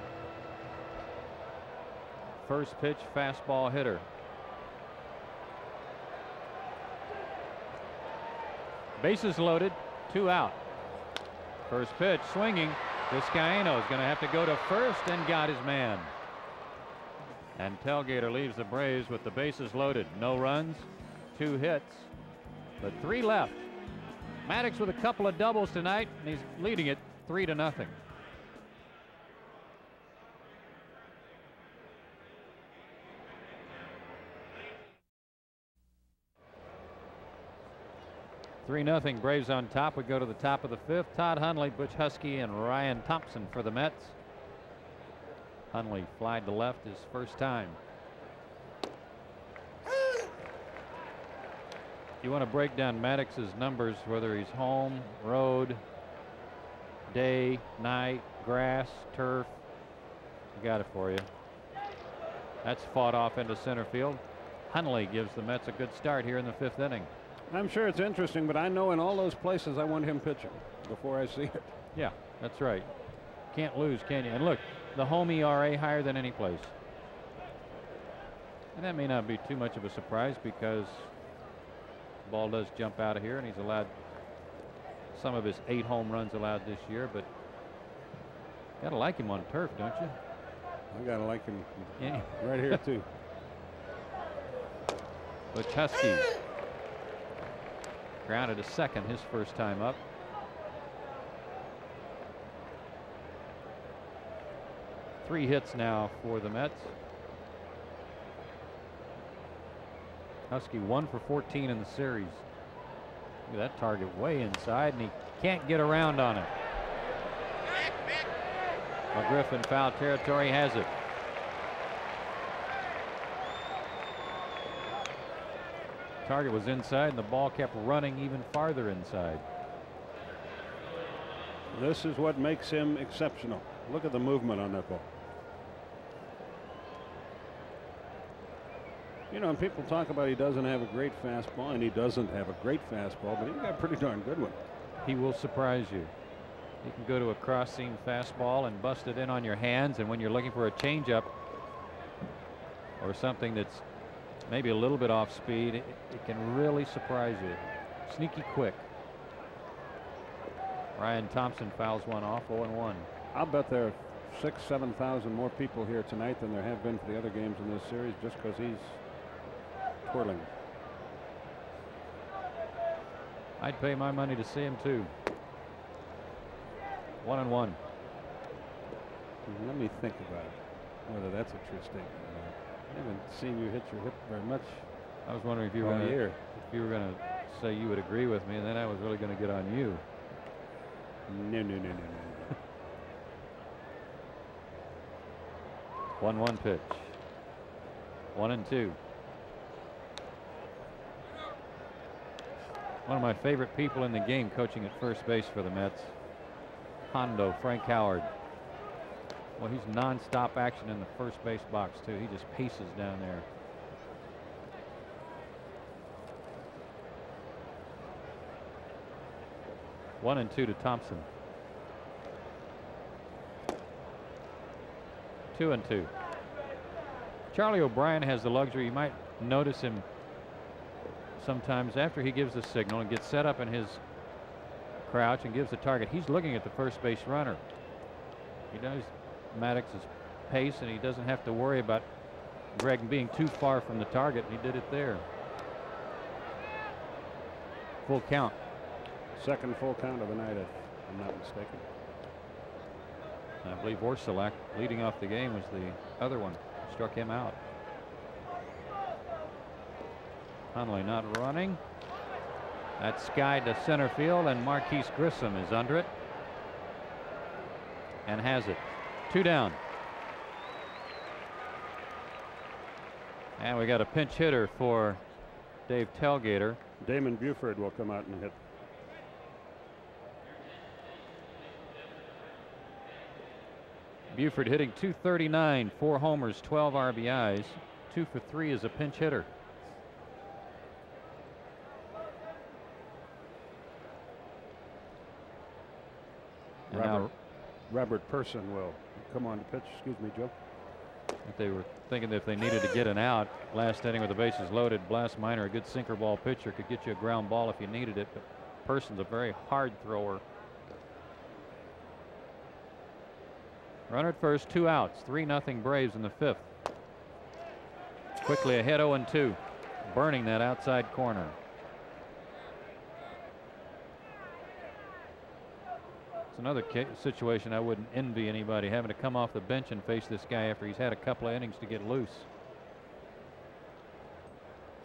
First pitch fastball hitter. Bases loaded, two out. First pitch swinging. Vizcaino is going to have to go to first and got his man. And Telgheder leaves the Braves with the bases loaded. No runs, two hits, but three left. Maddux with a couple of doubles tonight, and he's leading it three to nothing. 3 0 Braves on top. We go to the top of the fifth. Todd Hundley, Butch Huskey, and Ryan Thompson for the Mets. Hundley flied to left his first time. You want to break down Maddux's numbers, whether he's home, road, day, night, grass, turf. I got it for you. That's fought off into center field. Hundley gives the Mets a good start here in the fifth inning. I'm sure it's interesting, but I know in all those places I want him pitching before I see it. Yeah, that's right. Can't lose, can you? And look, the home ERA higher than any place. And that may not be too much of a surprise because ball does jump out of here and he's allowed some of his eight home runs allowed this year, but gotta like him on turf, don't you? I gotta like him Yeah. right here too. Huskey grounded a second his first time up. Three hits now for the Mets. Huskey one for 14 in the series. Look at that target way inside, and he can't get around on it. Well, Griffin foul territory has it. Target was inside, and the ball kept running even farther inside. This is what makes him exceptional. Look at the movement on that ball. You know, and people talk about he doesn't have a great fastball, and he doesn't have a great fastball, but he's got a pretty darn good one. He will surprise you. He can go to a cross seam fastball and bust it in on your hands, and when you're looking for a changeup or something that's maybe a little bit off speed, it, it can really surprise you. Sneaky quick. Ryan Thompson fouls one off 0 1. I'll bet there are six, 7,000 more people here tonight than there have been for the other games in this series just because he's twirling. I'd pay my money to see him too. One and one. Hmm, let me think about it, whether that's a true statement or not. I haven't seen you hit your hip very much I was wondering if you were going to if you were going to say you would agree with me, and then I was really going to get on you. No, no, no, no, no. One one pitch. One and two. One of my favorite people in the game coaching at first base for the Mets. Hondo, Frank Howard. Well, he's nonstop action in the first base box too. He just paces down there. One and two to Thompson. Two and two. Charlie O'Brien has the luxury. You might notice him sometimes after he gives the signal and gets set up in his crouch and gives the target. He's looking at the first base runner. He knows Maddux's pace and he doesn't have to worry about Greg being too far from the target. And he did it there. Full count. Second full count of the night, if I'm not mistaken. I believe Orsulak leading off the game was the other one. Struck him out. Hundley not running. That's skied to center field, and Marquis Grissom is under it and has it. Two down. And we got a pinch hitter for Dave Telgheder. Damon Buford will come out and hit. Buford hitting 239, four homers, 12 RBIs, two for three as a pinch hitter. And now Robert, Person will come on to pitch. Excuse me, Joe. if they were thinking if they needed to get an out last inning with the bases loaded, Blas Minor, a good sinker ball pitcher, could get you a ground ball if you needed it. But Person's a very hard thrower. Runner at first, two outs, three nothing Braves in the fifth. Quickly ahead 0 2, burning that outside corner. Another situation I wouldn't envy anybody having to come off the bench and face this guy after he's had a couple of innings to get loose.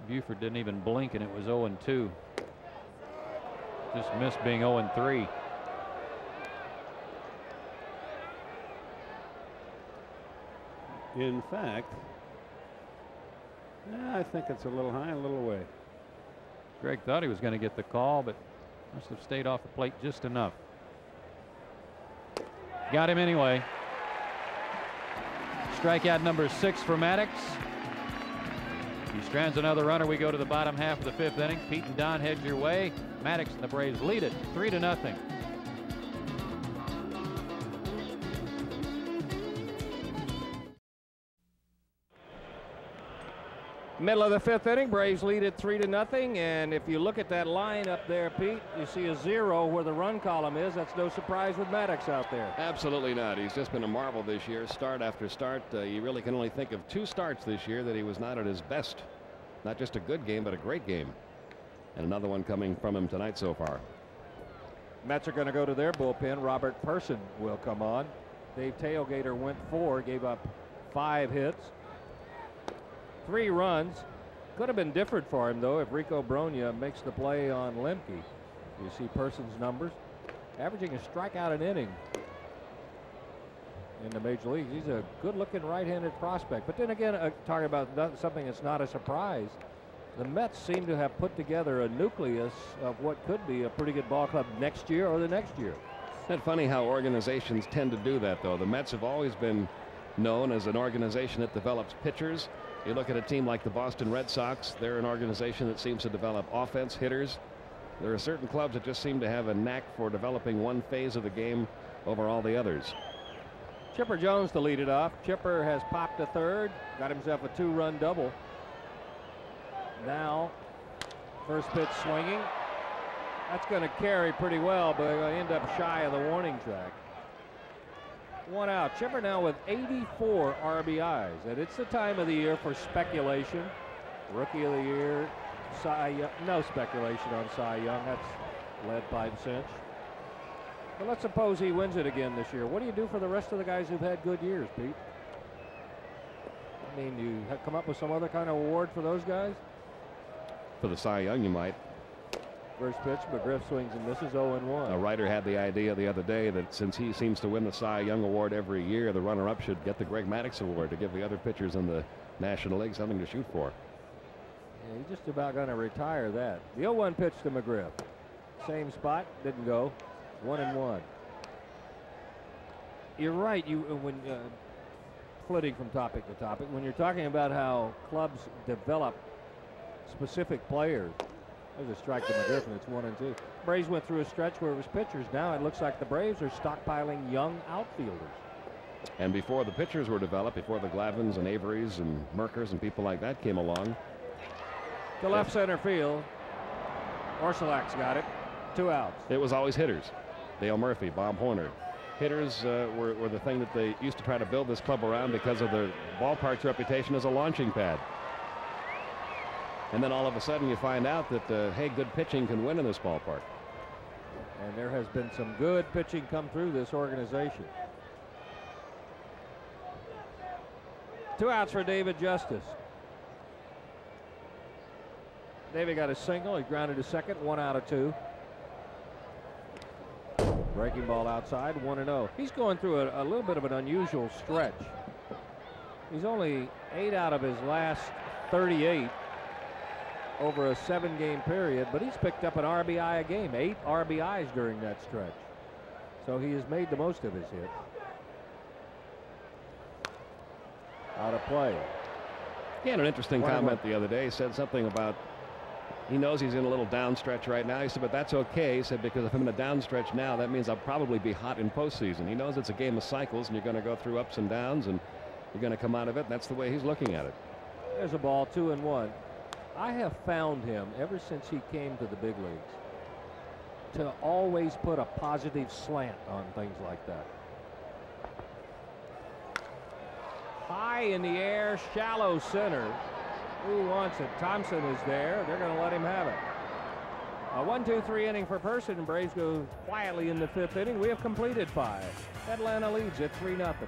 Buford didn't even blink and it was 0 2. Just missed being 0 3. In fact, yeah, I think it's a little high, a little away. Greg thought he was going to get the call, but must have stayed off the plate just enough. Got him anyway. Strikeout number six for Maddux. He strands another runner. We go to the bottom half of the fifth inning. Pete and Don head your way. Maddux and the Braves lead it three to nothing. Middle of the fifth inning, Braves lead it three to nothing. And if you look at that line up there, Pete, you see a zero where the run column is. That's no surprise with Maddux out there. Absolutely not. He's just been a marvel this year, start after start. Uh, you really can only think of two starts this year that he was not at his best. Not just a good game, but a great game. And another one coming from him tonight so far. Mets are going to go to their bullpen. Robert Person will come on. Dave Telgheder went four, gave up five hits three runs. Could have been different for him, though, if Rico Brogna makes the play on Lemke. You see Person's numbers. Averaging a strikeout an inning in the major leagues. He's a good-looking right-handed prospect. But then again, uh, talking about something that's not a surprise, the Mets seem to have put together a nucleus of what could be a pretty good ball club next year or the next year. Isn't it funny how organizations tend to do that, though? The Mets have always been known as an organization that develops pitchers you look at a team like the Boston Red Sox, they're an organization that seems to develop offense hitters. There are certain clubs that just seem to have a knack for developing one phase of the game over all the others. Chipper Jones to lead it off. Chipper has popped a third, got himself a two run double. Now, first pitch swinging. That's going to carry pretty well, but they're going to end up shy of the warning track one out. Chipper now with 84 RBIs, and it's the time of the year for speculation. Rookie of the year, Cy Young. No speculation on Cy Young. That's led by cinch. But let's suppose he wins it again this year. What do you do for the rest of the guys who've had good years, Pete? I mean, you come up with some other kind of award for those guys? For the Cy Young, you might. First pitch, McGriff swings and misses 0 1. A writer had the idea the other day that since he seems to win the Cy Young Award every year, the runner up should get the Greg Maddux Award to give the other pitchers in the National League something to shoot for. Yeah, he's just about going to retire that. The 0 1 pitch to McGriff. Same spot, didn't go. 1 and 1. You're right. You uh, when uh, flitting from topic to topic, when you're talking about how clubs develop specific players, there's a strike to McGriff, and it's one and two. Braves went through a stretch where it was pitchers. Now it looks like the Braves are stockpiling young outfielders. And before the pitchers were developed, before the Glavins and Averys and Merckers and people like that came along. To left center field. Orsulak's got it. Two outs. It was always hitters. Dale Murphy, Bob Horner. Hitters uh, were, were the thing that they used to try to build this club around because of the ballpark's reputation as a launching pad. And then all of a sudden you find out that, uh, hey, good pitching can win in this ballpark. And there has been some good pitching come through this organization. Two outs for David Justice. David got a single. He grounded to second. One out of two. Breaking ball outside. 1 0. He's going through a, a little bit of an unusual stretch. He's only eight out of his last 38 over a seven game period, but he's picked up an RBI a game, eight RBIs during that stretch. So he has made the most of his hit. Out of play. He had an interesting One comment the other day. He said something about he knows he's in a little down stretch right now. He said, but that's okay. He said, because if I'm in a down stretch now, that means I'll probably be hot in postseason. He knows it's a game of cycles and you're going to go through ups and downs and you're going to come out of it. That's the way he's looking at it. There's a ball, two and one. I have found him ever since he came to the big leagues to always put a positive slant on things like that. High in the air, shallow center. Who wants it? Thompson is there. They're going to let him have it. A one, two, three inning for Person. Braves go quietly in the fifth inning. We have completed five. Atlanta leads at 3 nothing.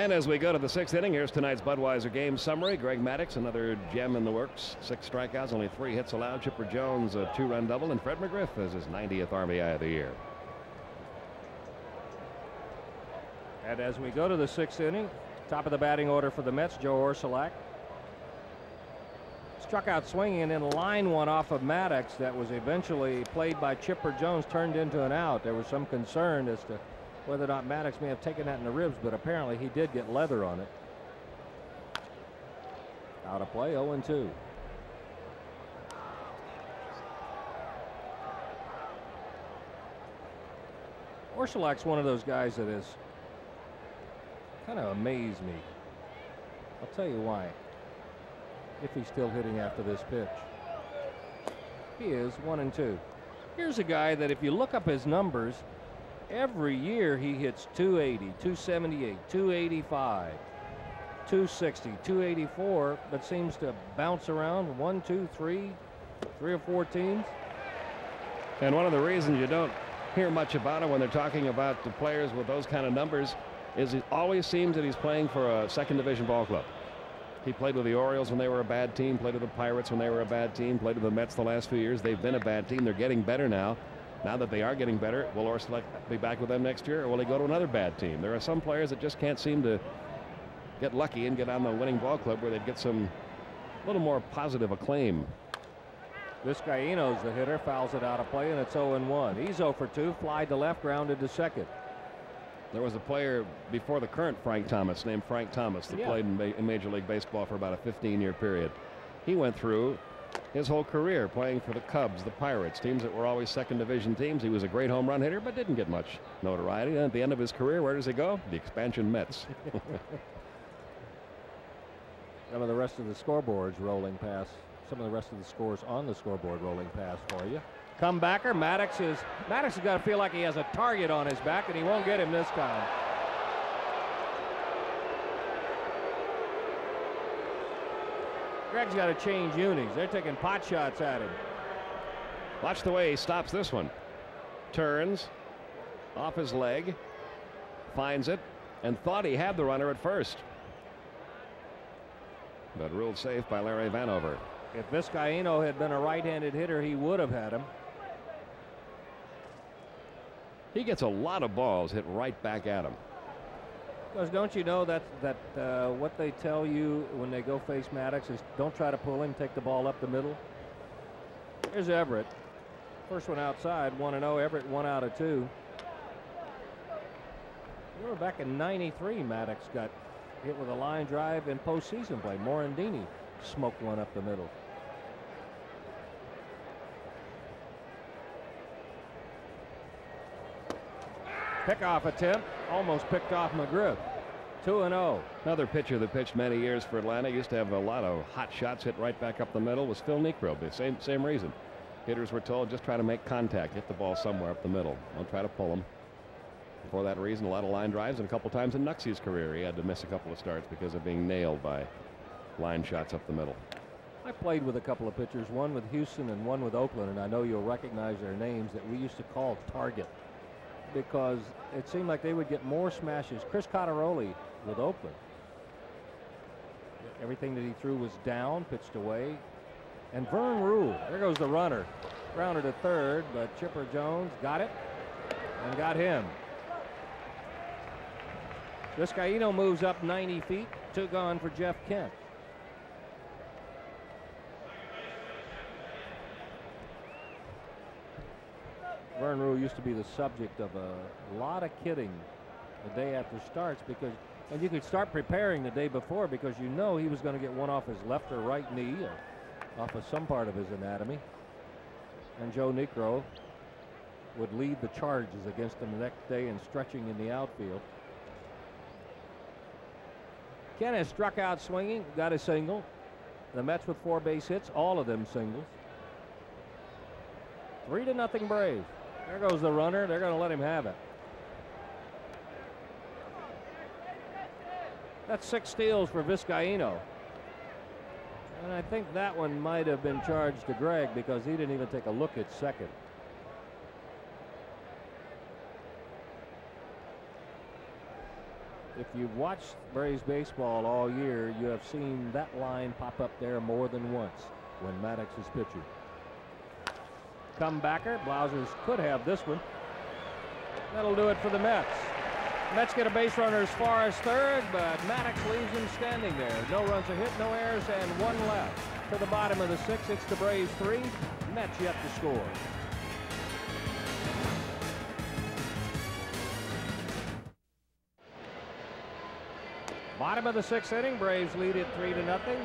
And as we go to the sixth inning, here's tonight's Budweiser game summary. Greg Maddux, another gem in the works. Six strikeouts, only three hits allowed. Chipper Jones, a two run double, and Fred McGriff as his 90th RBI of the year. And as we go to the sixth inning, top of the batting order for the Mets, Joe Orsulak. Struck out swinging and then line one off of Maddux that was eventually played by Chipper Jones, turned into an out. There was some concern as to whether or not Maddux may have taken that in the ribs, but apparently he did get leather on it. Out of play, 0 2. Orsulak's one of those guys that has kind of amazed me. I'll tell you why. If he's still hitting after this pitch. He is, 1 and 2. Here's a guy that if you look up his numbers, every year he hits 280, 278, 285, 260, 284, but seems to bounce around one, two, three, three or four teams. And one of the reasons you don't hear much about him when they're talking about the players with those kind of numbers is it always seems that he's playing for a second division ball club. He played with the Orioles when they were a bad team, played with the Pirates when they were a bad team, played with the Mets the last few years. They've been a bad team. They're getting better now. Now that they are getting better, will Orsulak be back with them next year, or will he go to another bad team? There are some players that just can't seem to get lucky and get on the winning ball club where they'd get some a little more positive acclaim. Vizcaino's the hitter, fouls it out of play, and it's 0 1. He's 0 for 2, fly to left, grounded to second. There was a player before the current Frank Thomas named Frank Thomas that Yeah. played in, in Major League Baseball for about a 15 year period. He went through his whole career playing for the Cubs, the Pirates, teams that were always second division teams. He was a great home run hitter, but didn't get much notoriety. And at the end of his career, where does he go? The expansion Mets. Some of the rest of the scoreboards rolling past. Some of the rest of the scores on the scoreboard rolling past for you. Comebacker, Maddux is Maddux has got to feel like he has a target on his back, and he won't get him this time. Greg's got to change unis. They're taking pot shots at him. Watch the way he stops this one. Turns off his leg, finds it, and thought he had the runner at first. But ruled safe by Larry Vanover. If Vizcaino had been a right-handed hitter, he would have had him. He gets a lot of balls hit right back at him. Because don't you know that that uh, what they tell you when they go face Maddux is don't try to pull him, take the ball up the middle. Here's Everett. First one outside, 1 0. Everett, one out of two. We were back in 93, Maddux got hit with a line drive in postseason play. Morandini smoked one up the middle. Pickoff attempt, almost picked off McGriff. 2 and 0. Another pitcher that pitched many years for Atlanta used to have a lot of hot shots hit right back up the middle was Phil Niekro. Same same reason. Hitters were told just try to make contact, hit the ball somewhere up the middle. Don't try to pull them. For that reason, a lot of line drives, and a couple times in Knucksie's career, he had to miss a couple of starts because of being nailed by line shots up the middle. I played with a couple of pitchers, one with Houston and one with Oakland, and I know you'll recognize their names that we used to call target because it seemed like they would get more smashes. Chris Codiroli with Oakland. Everything that he threw was down, pitched away. And Vern Ruhle, there goes the runner. Grounded to third, but Chipper Jones got it and got him. Vizcaino moves up 90 feet, two gone for Jeff Kent. Vern Ruhle used to be the subject of a lot of kidding the day after starts because and you could start preparing the day before because you know he was going to get one off his left or right knee or off of some part of his anatomy. And Joe Niekro would lead the charges against him the next day in stretching in the outfield. Ken has struck out swinging, got a single. The Mets with four base hits, all of them singles. Three to nothing Braves. There goes the runner. They're going to let him have it. That's six steals for Vizcaino. And I think that one might have been charged to Greg because he didn't even take a look at second. if you've watched Braves baseball all year, you have seen that line pop up there more than once when Maddux is pitching. Comebacker. Blausers could have this one. That'll do it for the Mets. Mets get a base runner as far as third, but Maddux leaves him standing there. No runs are hit, no errors, and one left. To the bottom of the sixth, it's the Braves three, Mets yet to score. Bottom of the sixth inning, Braves lead it three to nothing.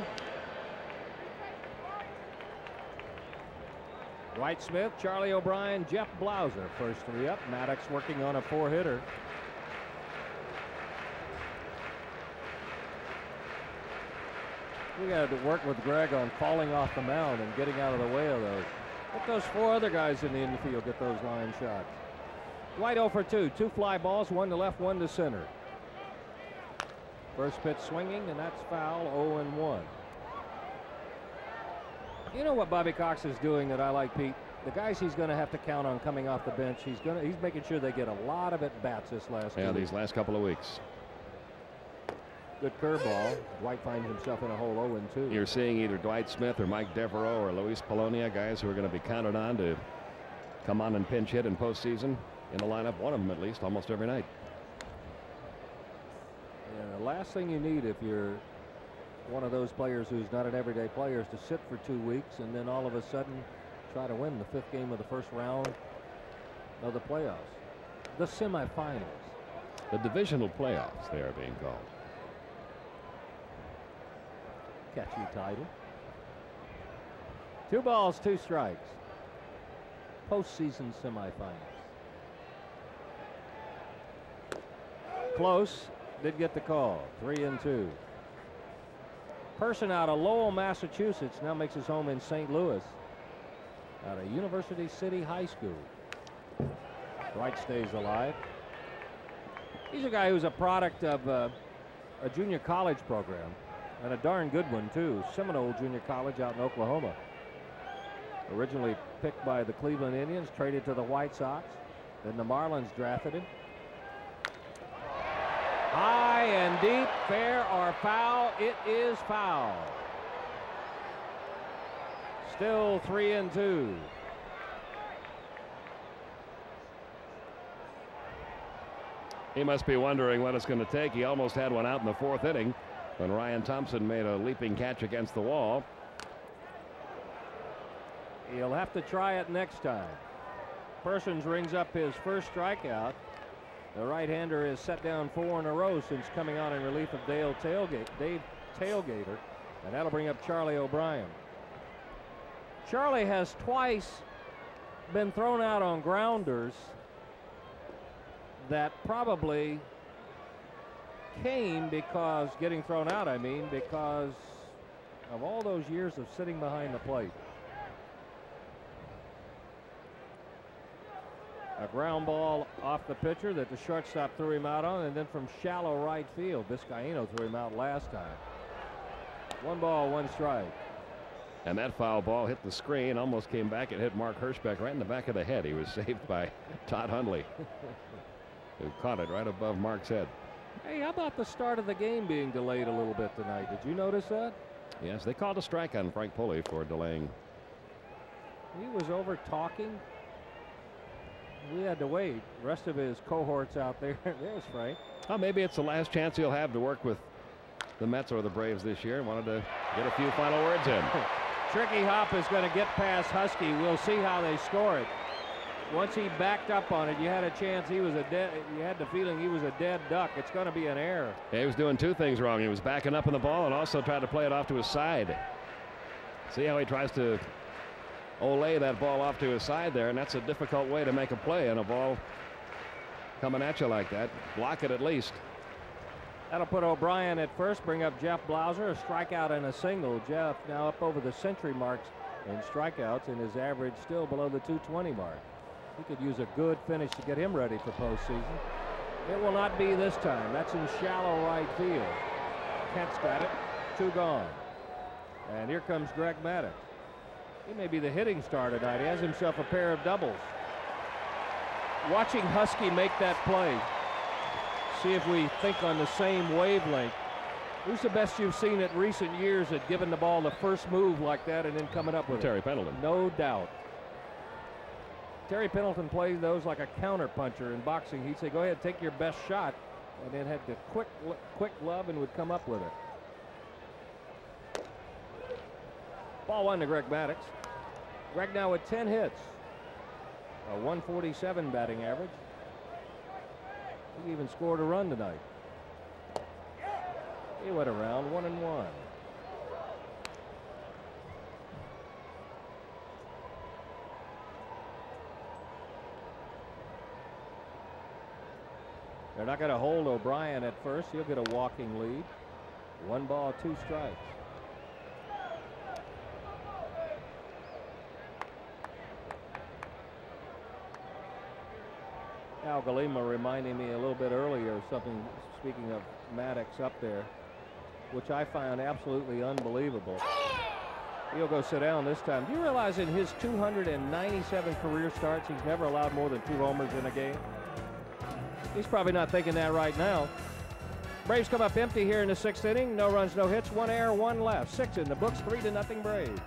Dwight Smith, Charlie O'Brien, Jeff Blauser, first three up. Maddux working on a four hitter. We got to work with Greg on falling off the mound and getting out of the way of those. Let those four other guys in the infield get those line shots. Dwight 0 for 2. Two fly balls, one to left, one to center. First pitch swinging, and that's foul 0 and 1. You know what Bobby Cox is doing that I like, Pete? The guys he's going to have to count on coming off the bench, he's going to he's making sure they get a lot of at bats this last. Yeah, these last couple of weeks. Good curveball. Dwight finds himself in a hole 0 and 2. You're seeing either Dwight Smith or Mike Devereaux or Luis Polonia, guys who are going to be counted on to come on and pinch hit in postseason in the lineup, one of them at least, almost every night. Yeah, the last thing you need if you're one of those players who's not an everyday player is to sit for two weeks and then all of a sudden try to win the fifth game of the first round of the playoffs. The semifinals. The divisional playoffs, they are being called. Catchy title. Two balls, two strikes. Postseason semifinals. Close. Did get the call. Three and two. Person out of Lowell, Massachusetts now makes his home in St. Louis out of University City High School. Dwight stays alive. He's a guy who's a product of uh, a junior college program and a darn good one too. Seminole Junior College out in Oklahoma. Originally picked by the Cleveland Indians, traded to the White Sox. Then the Marlins drafted him. High and deep, fair or foul, it is foul. Still three and two. He must be wondering what it's going to take. He almost had one out in the fourth inning when Ryan Thompson made a leaping catch against the wall. He'll have to try it next time. Persons rings up his first strikeout. The right-hander has set down four in a row since coming on in relief of Dale Tailgate, Dave Telgheder, and that'll bring up Charlie O'Brien. Charlie has twice been thrown out on grounders that probably came because getting thrown out, I mean, because of all those years of sitting behind the plate. A ground ball off the pitcher that the shortstop threw him out on, and then from shallow right field, Vizcaino threw him out last time. One ball, one strike. And that foul ball hit the screen, almost came back and hit Mark Hirschbeck right in the back of the head. He was saved by Todd Hundley, who caught it right above Mark's head. Hey, how about the start of the game being delayed a little bit tonight? Did you notice that? Yes, they called a strike on Frank Pulli for delaying. He was over talking. We had to wait. The rest of his cohorts out there. There's Frank. Oh, maybe it's the last chance he'll have to work with the Mets or the Braves this year. Wanted to get a few final words in. Tricky Hop is going to get past Huskey. We'll see how they score it. Once he backed up on it, you had a chance. He was a dead. You had the feeling he was a dead duck. It's going to be an error. Yeah, he was doing two things wrong. He was backing up on the ball and also tried to play it off to his side. See how he tries to Olay that ball off to his side there, and that's a difficult way to make a play on a ball coming at you like that. Block it at least. That'll put O'Brien at first, bring up Jeff Blauser, a strikeout and a single. Jeff now up over the century marks in strikeouts, and his average still below the 220 mark. He could use a good finish to get him ready for postseason. It will not be this time. That's in shallow right field. Kent's got it. Two gone. And here comes Greg Maddux. He may be the hitting star tonight. He has himself a pair of doubles. Watching Huskey make that play See if we think on the same wavelength. Who's the best you've seen at recent years at giving the ball the first move like that and then coming up with it? Terry it? Pendleton. No doubt. Terry Pendleton plays those like a counter puncher in boxing. He'd say, "Go ahead, take your best shot," and then had the quick, quick love and would come up with it. Ball one to Greg Maddux. Greg now with 10 hits, a 147 batting average. He even scored a run tonight. He went around one and one. They're not going to hold O'Brien at first. He'll get a walking lead. One ball, two strikes. Al Galima reminding me a little bit earlier something, speaking of Maddux up there, which I found absolutely unbelievable. He'll go sit down this time. Do you realize in his 297 career starts, he's never allowed more than two homers in a game? He's probably not thinking that right now. Braves come up empty here in the sixth inning. No runs, no hits, one error, one left. Six in the books, three to nothing Braves.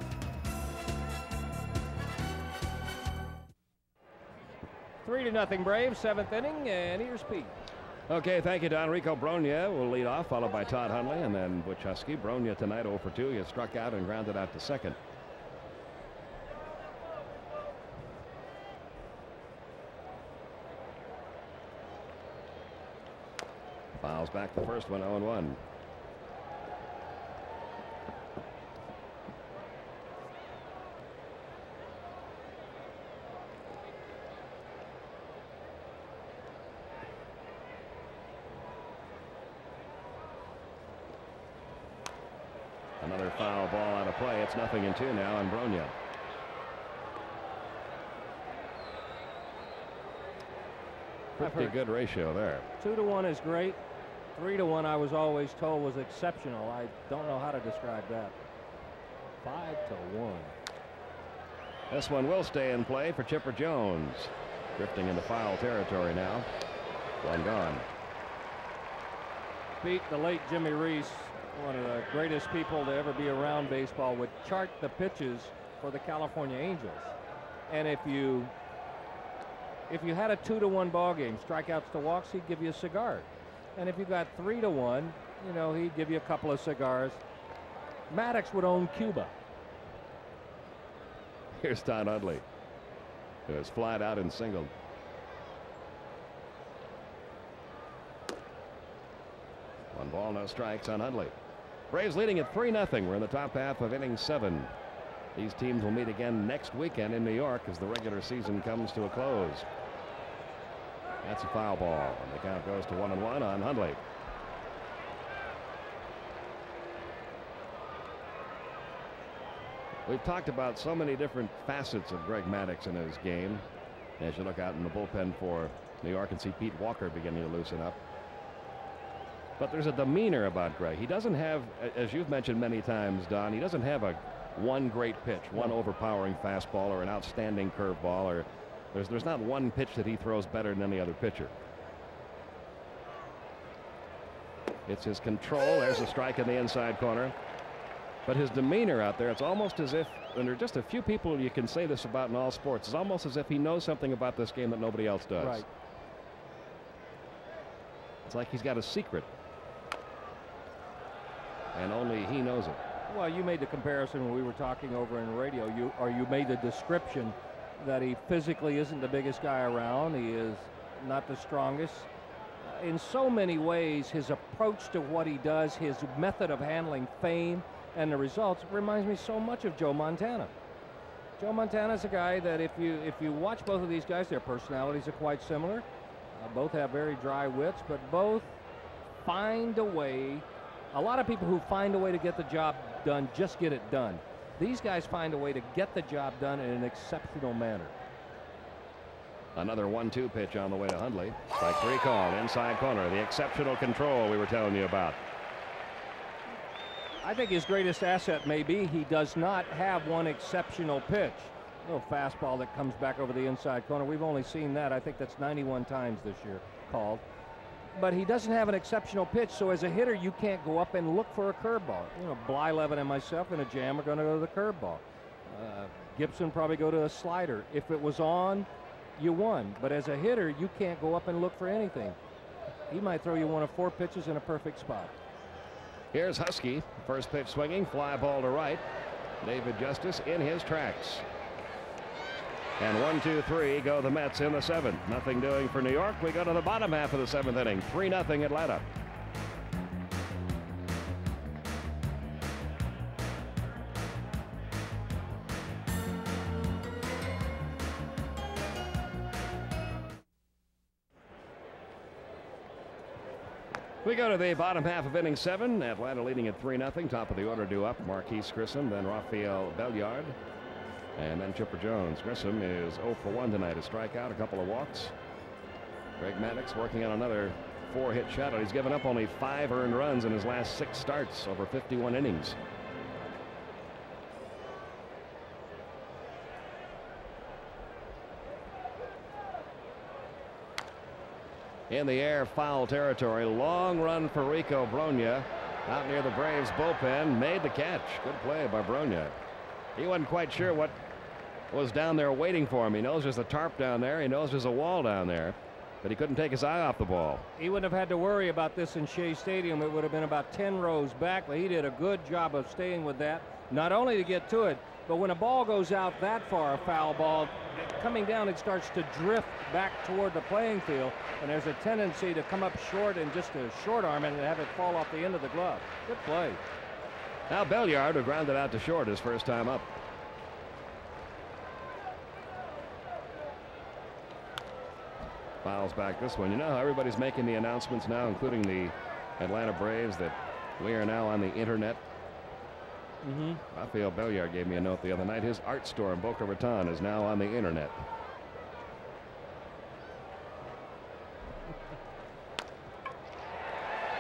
Three to nothing Braves, seventh inning, and here's Pete. Okay, thank you, Don. Rico Brogna will lead off, followed by Todd Hundley, and then Butch. Brogna tonight 0 for 2. He has struck out and grounded out to second. Fouls back the first one, 0 1. Another foul ball out of play. It's nothing in two now on Brogna. Pretty good ratio there. Two to one is great. Three to one, I was always told, was exceptional. I don't know how to describe that. Five to one. This one will stay in play for Chipper Jones. Drifting into foul territory now. One gone. Pete, the late Jimmy Reese, one of the greatest people to ever be around baseball, would chart the pitches for the California Angels. And if you if you had a two to one ball game, strikeouts to walks, he'd give you a cigar. And if you got three to one, you know, he'd give you a couple of cigars. Maddux would own Cuba. Here's Todd Hundley. Who has flied out and singled. One ball, no strikes on Hundley. Braves leading at 3 0. We're in the top half of inning seven. These teams will meet again next weekend in New York as the regular season comes to a close. That's a foul ball, and the count goes to one and one on Hundley. We've talked about so many different facets of Greg Maddux in his game. As you look out in the bullpen for New York and see Pete Walker beginning to loosen up. But there's a demeanor about Greg. He doesn't have, as you've mentioned many times, Don, he doesn't have a one great pitch, one overpowering fastball or an outstanding curveball or there's there's not one pitch that he throws better than any other pitcher. It's his control. There's a strike in the inside corner. But his demeanor out there, it's almost as if, and there are just a few people you can say this about in all sports, it's almost as if he knows something about this game that nobody else does. Right. It's like he's got a secret. And only he knows it. Well, you made the comparison when we were talking over in radio. You or you made the description that he physically isn't the biggest guy around. He is not the strongest. In so many ways, his approach to what he does, his method of handling fame and the results reminds me so much of Joe Montana. Joe Montana is a guy that if you if you watch both of these guys, their personalities are quite similar. Uh, both have very dry wits, but both find a way. A lot of people who find a way to get the job done just get it done. These guys find a way to get the job done in an exceptional manner. Another 1 2 pitch on the way to Hundley. Strike three called inside corner. The exceptional control we were telling you about. I think his greatest asset may be he does not have one exceptional pitch. Little fastball that comes back over the inside corner. We've only seen that. I think that's 91 times this year called. But he doesn't have an exceptional pitch. So as a hitter, you can't go up and look for a curveball. You know, Blyleven and myself in a jam are going to go to the curveball. Uh, Gibson probably go to a slider. If it was on, you won. But as a hitter, you can't go up and look for anything. He might throw you one of four pitches in a perfect spot. Here's Huskey. First pitch swinging, fly ball to right. David Justice in his tracks. And one, two, three go the Mets in the seventh. Nothing doing for New York. We go to the bottom half of the seventh inning. 3 nothing Atlanta. We go to the bottom half of inning seven. Atlanta leading at 3 0. Top of the order due up. Marquis Grissom, then Rafael Belliard, and then Chipper Jones. Grissom is 0 for 1 tonight. A strikeout, a couple of walks. Greg Maddux working on another four hit shutout. He's given up only five earned runs in his last six starts over 51 innings. In the air, foul territory. Long run for Rico Brogna out near the Braves bullpen. Made the catch. Good play by Brogna. He wasn't quite sure what was down there waiting for him. He knows there's a tarp down there. He knows there's a wall down there. But he couldn't take his eye off the ball. He wouldn't have had to worry about this in Shea Stadium. It would have been about 10 rows back, but he did a good job of staying with that. Not only to get to it, but when a ball goes out that far, a foul ball, coming down, it starts to drift back toward the playing field, and there's a tendency to come up short and just a short arm and have it fall off the end of the glove. Good play. Now Belliard who grounded out to short his first time up. Fouls back this one. You know how everybody's making the announcements now, including the Atlanta Braves, that we are now on the internet. Mm -hmm. Rafael Belliard gave me a note the other night. His art store in Boca Raton is now on the internet.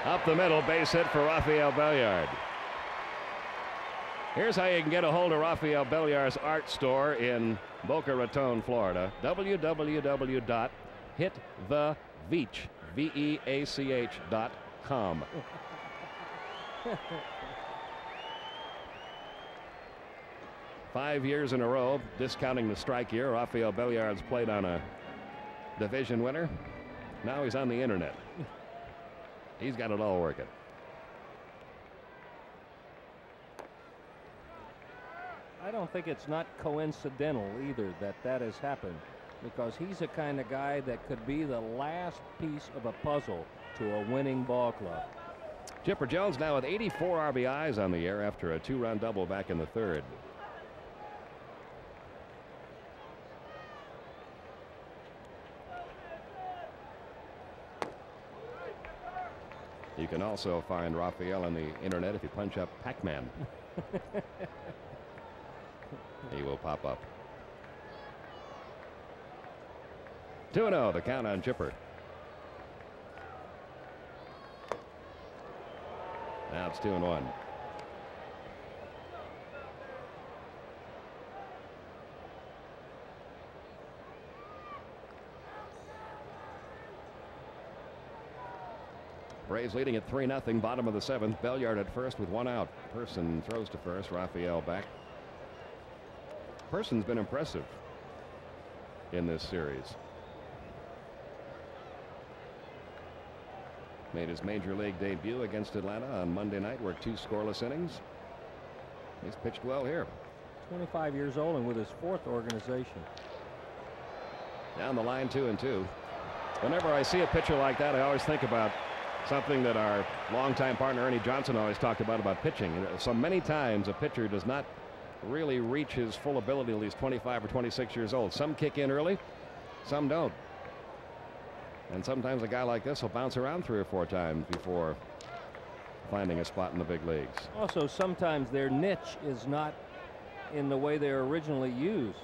Up the middle, base hit for Rafael Belliard. Here's how you can get a hold of Rafael Belliard's art store in Boca Raton, Florida. www hittheveach, V-E-A-C-H dot com. Five years in a row, discounting the strike year, Rafael Belliard's played on a division winner. Now he's on the internet. he's got it all working. I don't think it's not coincidental either that that has happened because he's the kind of guy that could be the last piece of a puzzle to a winning ball club. Chipper Jones now with 84 RBIs on the air after a two-run double back in the third. You can also find Rafael on the internet if you punch up Pac-Man. he will pop up. 2 0 the count on Chipper. Now it's 2 and 1. Braves leading at 3 0, bottom of the seventh. Belliard at first with one out. Person throws to first. Rafael back. Person's been impressive in this series. Made his major league debut against Atlanta on Monday night, worked two scoreless innings. He's pitched well here. 25 years old and with his fourth organization. Down the line, two and two. Whenever I see a pitcher like that, I always think about something that our longtime partner Ernie Johnson always talked about about pitching. So many times a pitcher does not really reach his full ability until he's 25 or 26 years old. Some kick in early, some don't. And sometimes a guy like this will bounce around three or four times before finding a spot in the big leagues. Also, sometimes their niche is not in the way they're originally used.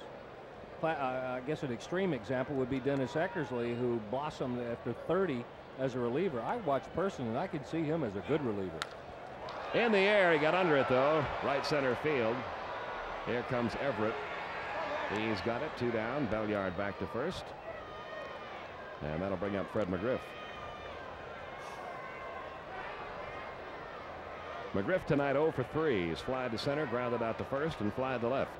Uh, I guess an extreme example would be Dennis Eckersley, who blossomed after 30 as a reliever. I watched Person, and I could see him as a good reliever. In the air, he got under it, though. Right center field. Here comes Everett. He's got it. Two down. Belliard back to first. And that'll bring up Fred McGriff. McGriff tonight 0 for 3. He's fly to center, grounded out to first, and fly to left.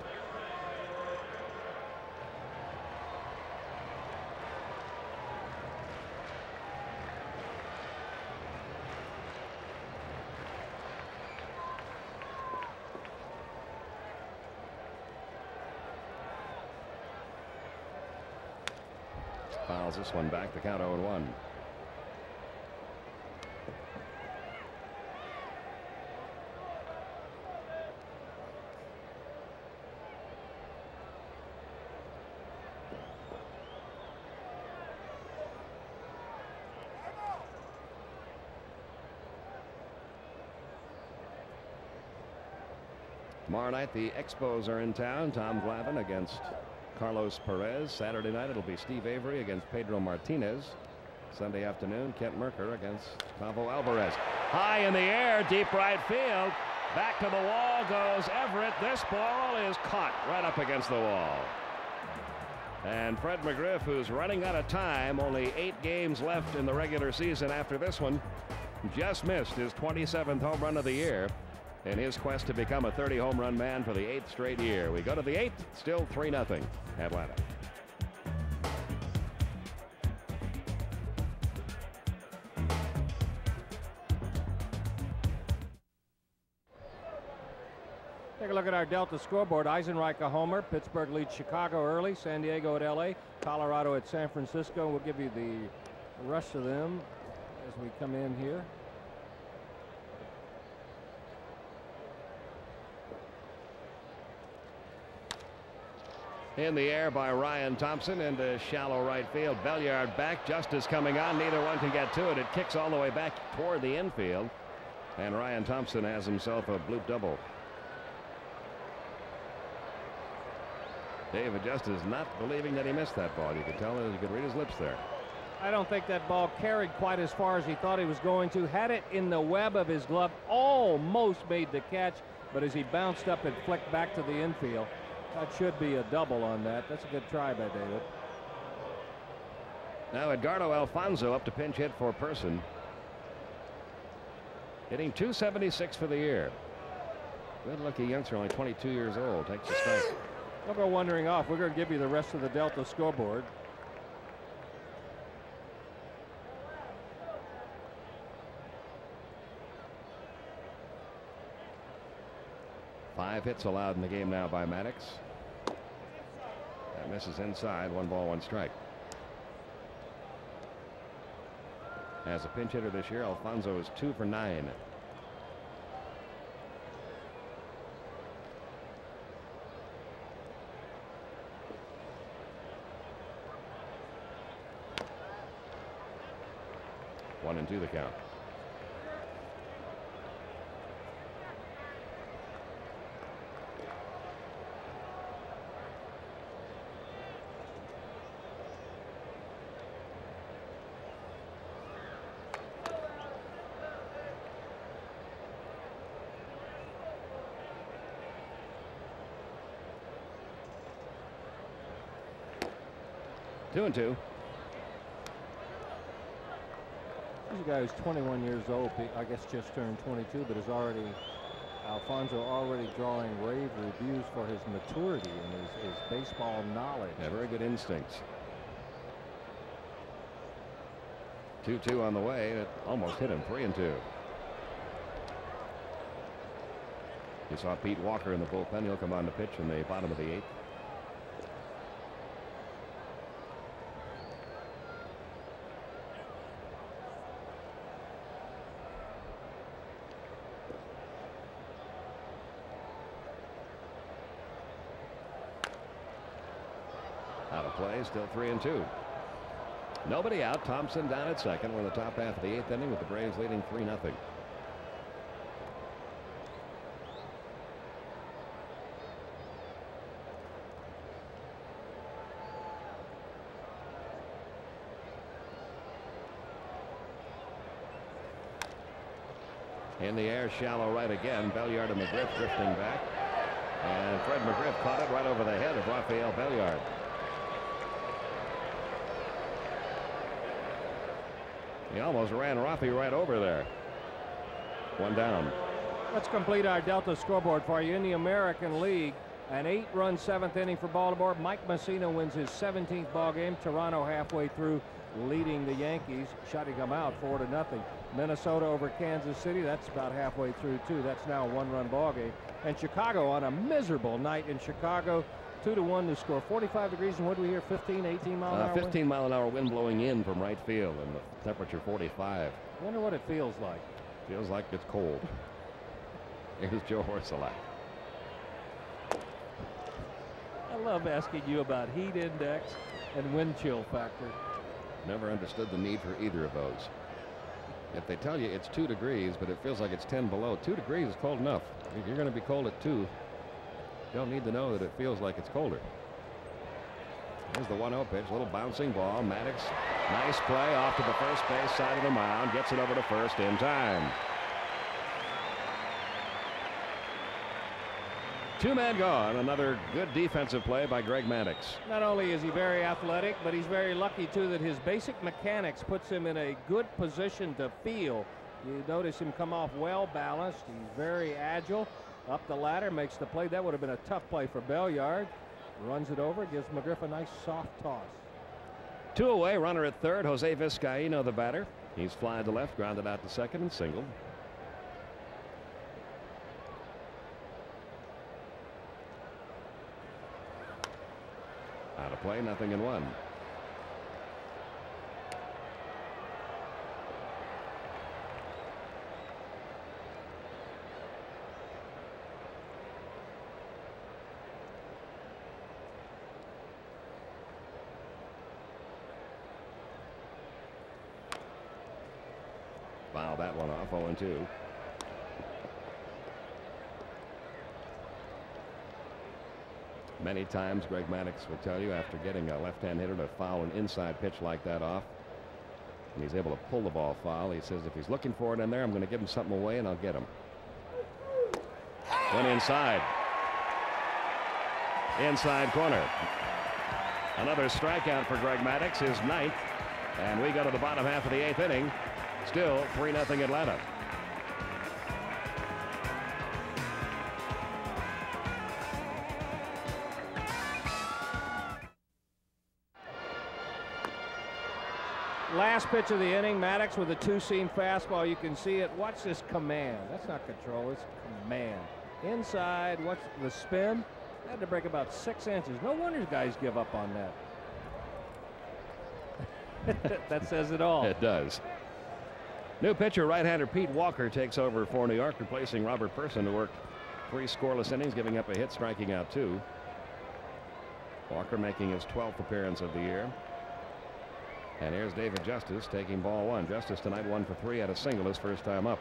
Fouls this one back. The count 0 1. Tomorrow night, the Expos are in town. Tom Glavine against Carlos Perez. Saturday night, it'll be Steve Avery against Pedro Martinez. Sunday afternoon, Kent Mercker against Tavo Alvarez. High in the air, deep right field. Back to the wall goes Everett. This ball is caught right up against the wall. And Fred McGriff, who's running out of time, only eight games left in the regular season after this one, just missed his 27th home run of the year in his quest to become a 30 home run man for the eighth straight year. We go to the eighth, still 3 0 Atlanta. Take a look at our Delta scoreboard. Eisenreich a homer. Pittsburgh leads Chicago early. San Diego at LA. Colorado at San Francisco. We'll give you the rest of them as we come in here. In the air by Ryan Thompson into shallow right field. Belliard back. Justice coming on. Neither one can get to it. It kicks all the way back toward the infield. And Ryan Thompson has himself a bloop double. David Justice not believing that he missed that ball. You could tell. You could read his lips there. I don't think that ball carried quite as far as he thought he was going to. Had it in the web of his glove, almost made the catch, but as he bounced up, it flicked back to the infield. That should be a double on that. That's a good try by David. Now Edgardo Alfonzo up to pinch hit for Person. Hitting 276 for the year. Good lucky youngster, only 22 years old. Takes a strike. Don't go wandering off. We're going to give you the rest of the Delta scoreboard. Five hits allowed in the game now by Maddux. Misses inside. One ball, one strike. As a pinch hitter this year, Alfonzo is two for nine. One and two the count. Two and two. He's a guy who's 21 years old. I guess just turned 22, but is already Alfonzo already drawing rave reviews for his maturity and his, his baseball knowledge. Yeah, very good instincts. 2-2 on the way. It almost hit him. 3 and 2. You saw Pete Walker in the bullpen. He'll come on to pitch in the bottom of the eighth. Still three and two. Nobody out. Thompson down at second. We're in the top half of the eighth inning with the Braves leading 3 nothing. In the air, shallow right again. Belliard and McGriff drifting back. And Fred McGriff caught it right over the head of Rafael Belliard. He almost ran Rafi right over there. One down. Let's complete our Delta scoreboard for you. In the American League, an eight-run seventh inning for Baltimore. Mike Mussina wins his 17th ball game. Toronto halfway through leading the Yankees, shutting them out four to nothing. Minnesota over Kansas City. That's about halfway through too. That's now a one-run ball game. And Chicago on a miserable night in Chicago. Two to one to score. 45 degrees and what do we hear? 15, 18 mile an Uh, hour 15 wind? mile an hour wind blowing in from right field and the temperature 45. Wonder what it feels like. Feels like it's cold. Here's Joe Orsulak. I love asking you about heat index and wind chill factor. Never understood the need for either of those. If they tell you it's two degrees, but it feels like it's 10 below, two degrees is cold enough. You're going to be cold at two, don't need to know that it feels like it's colder. Here's the 1 0 pitch, little bouncing ball. Maddux, nice play off to the first base side of the mound, gets it over to first in time. Two men gone. Another good defensive play by Greg Maddux. Not only is he very athletic, but he's very lucky too that his basic mechanics puts him in a good position to feel. You notice him come off well balanced. He's very agile. Up the ladder, makes the play. That would have been a tough play for Belliard. Runs it over, gives McGriff a nice soft toss. Two away, runner at third. Jose Vizcaino, the batter. He's flying to left, grounded out to second, and single. Out of play, nothing in one. Foul that one off, 0 2. Many times, Greg Maddux will tell you after getting a left hand hitter to foul an inside pitch like that off, and he's able to pull the ball foul, he says if he's looking for it in there, I'm going to give him something away and I'll get him. Went inside. Inside corner. Another strikeout for Greg Maddux, his ninth. And we go to the bottom half of the eighth inning. Still 3 0 Atlanta. Pitch of the inning, Maddux with a two-seam fastball. You can see it. Watch this command. That's not control, it's command. Inside, What's the spin. Had to break about six inches. No wonder guys give up on that. that says it all. It does. New pitcher, right-hander Pete Walker takes over for New York, replacing Robert Person, who worked three scoreless innings, giving up a hit, striking out two. Walker making his 12th appearance of the year. And here's David Justice taking ball one. Justice tonight one for three at a single his first time up.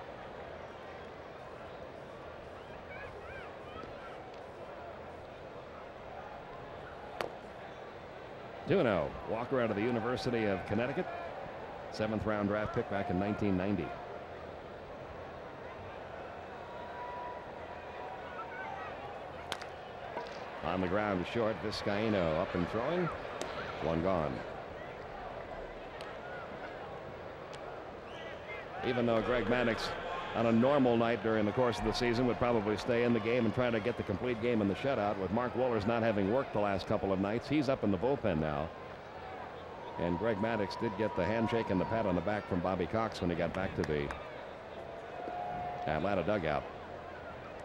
Zero. Walker out of the University of Connecticut. Seventh round draft pick back in 1990. On the ground short, Vizcaino up and throwing. One gone. Even though Greg Maddux on a normal night during the course of the season would probably stay in the game and try to get the complete game in the shutout with Mark Wohlers not having worked the last couple of nights he's up in the bullpen now. And Greg Maddux did get the handshake and the pat on the back from Bobby Cox when he got back to the Atlanta dugout.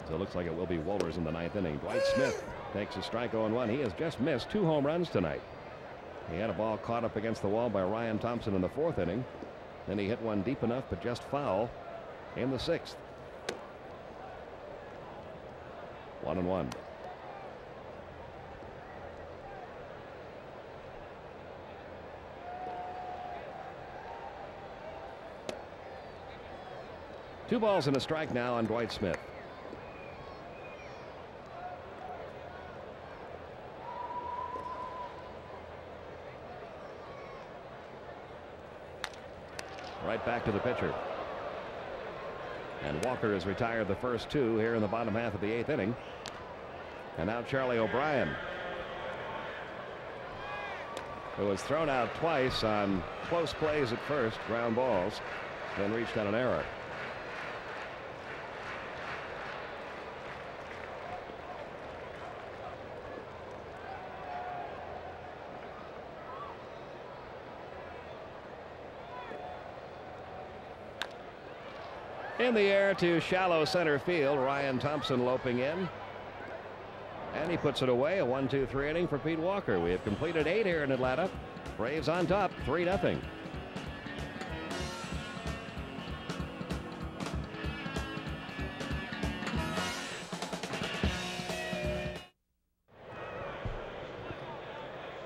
So it looks like it will be Wohlers in the ninth inning. Dwight Smith takes a strike 0 1 he has just missed two home runs tonight. He had a ball caught up against the wall by Ryan Thompson in the fourth inning then he hit one deep enough but just foul in the sixth. One and one. Two balls and a strike now on Dwight Smith. Right back to the pitcher. And Walker has retired the first two here in the bottom half of the eighth inning. And now Charlie O'Brien, who was thrown out twice on close plays at first, ground balls, then reached on an error. In the air to shallow center field. Ryan Thompson loping in. And he puts it away. A 1 2 3 inning for Pete Walker. We have completed eight here in Atlanta. Braves on top, 3 0.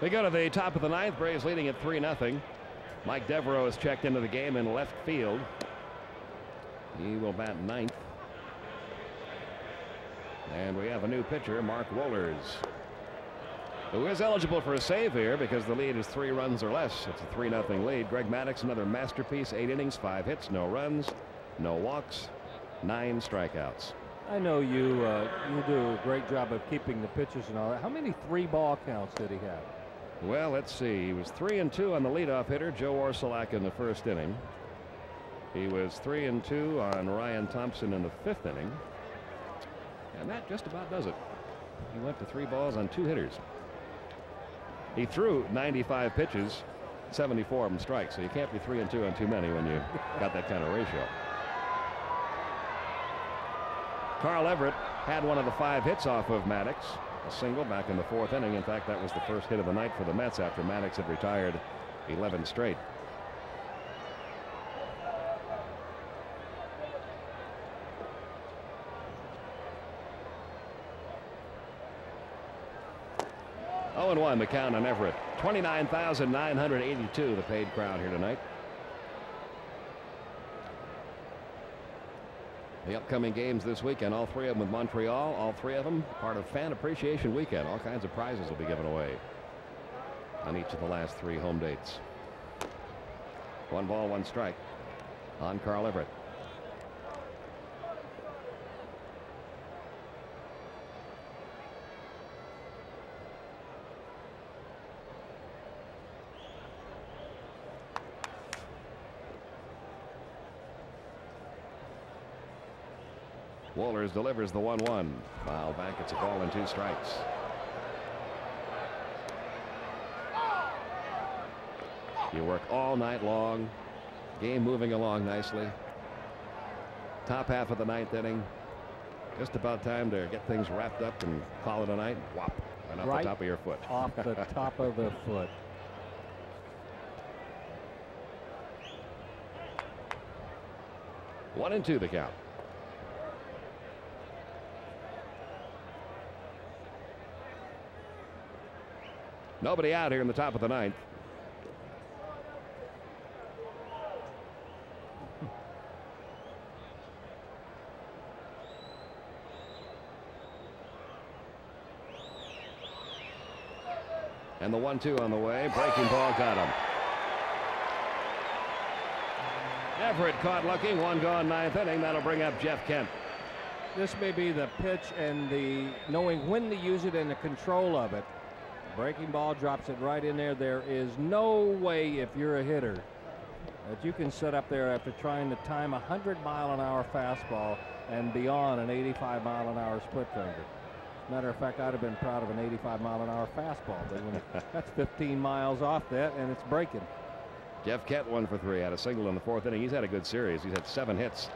We go to the top of the ninth. Braves leading at 3 0. Mike Devereaux has checked into the game in left field. He will bat ninth. And we have a new pitcher, Mark Wohlers, who is eligible for a save here because the lead is three runs or less. It's a 3 0 lead. Greg Maddux, another masterpiece, eight innings, five hits, no runs, no walks, nine strikeouts. I know you uh, you do a great job of keeping the pitches and all that. How many three ball counts did he have? Well, let's see. He was three and two on the leadoff hitter, Joe Orsulak, in the first inning. He was three and two on Ryan Thompson in the fifth inning. And that just about does it. He went to three balls on two hitters. He threw 95 pitches, 74 of them strikes. So you can't be three and two on too many when you got that kind of ratio. Carl Everett had one of the five hits off of Maddux. a single back in the fourth inning. In fact, that was the first hit of the night for the Mets after Maddux had retired 11 straight. And 1 the count on Everett. 29,982 the paid crowd here tonight. The upcoming games this weekend, all three of them with Montreal, all three of them part of Fan Appreciation Weekend. All kinds of prizes will be given away on each of the last three home dates. One ball, one strike on Carl Everett. Delivers the 1 1. Foul back. It's a ball and two strikes. You work all night long. Game moving along nicely. Top half of the ninth inning. Just about time to get things wrapped up and call it a night. Whop. And off right the top of your foot. Off the top of the foot. One and two the count. Nobody out here in the top of the ninth. And the one two on the way. Breaking ball got him. Everett caught looking. One gone ninth inning. That'll bring up Jeff Kent. This may be the pitch and the knowing when to use it and the control of it. Breaking ball drops it right in there. There is no way if you're a hitter that you can sit up there after trying to time a 100 mile an hour fastball and beyond an 85 mile an hour split finger. Matter of fact, I'd have been proud of an 85 mile an hour fastball, but that's 15 miles off that and it's breaking. Jeff Kent one for three had a single in the fourth inning. He's had a good series. He's had seven hits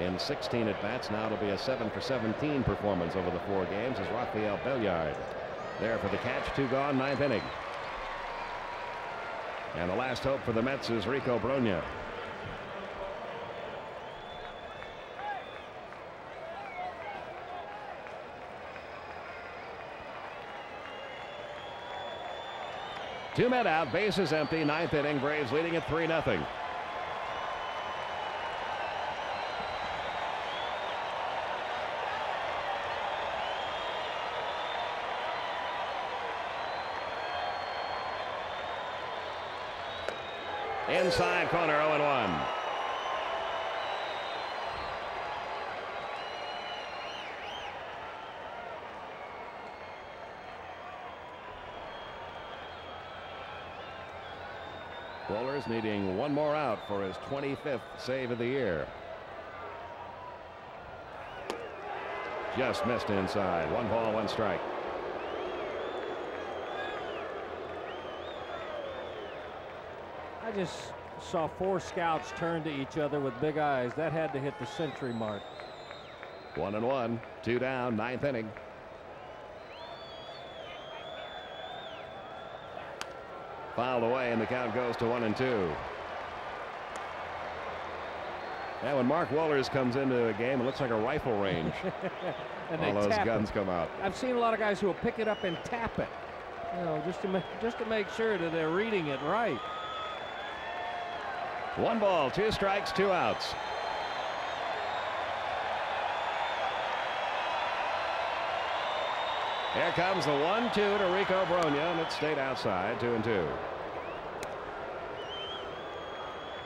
in 16 at bats. Now it'll be a seven for 17 performance over the four games as Rafael Belliard there for the catch, two gone, ninth inning. And the last hope for the Mets is Rico Brogna. Two men out, bases empty, ninth inning. Braves leading at 3 0. Inside corner 0 1. Wohlers needing one more out for his 25th save of the year. Just missed inside. One ball, one strike. I just saw four scouts turn to each other with big eyes. That had to hit the century mark. One and one, two down, ninth inning. Fouled away, and the count goes to one and two. Yeah, when Mark Wohlers comes into a game, it looks like a rifle range. and All those guns it. come out. I've seen a lot of guys who will pick it up and tap it, you know, just to just to make sure that they're reading it right. One ball, two strikes, two outs. Here comes the one-two to Rico Brogna, and it stayed outside, two and two.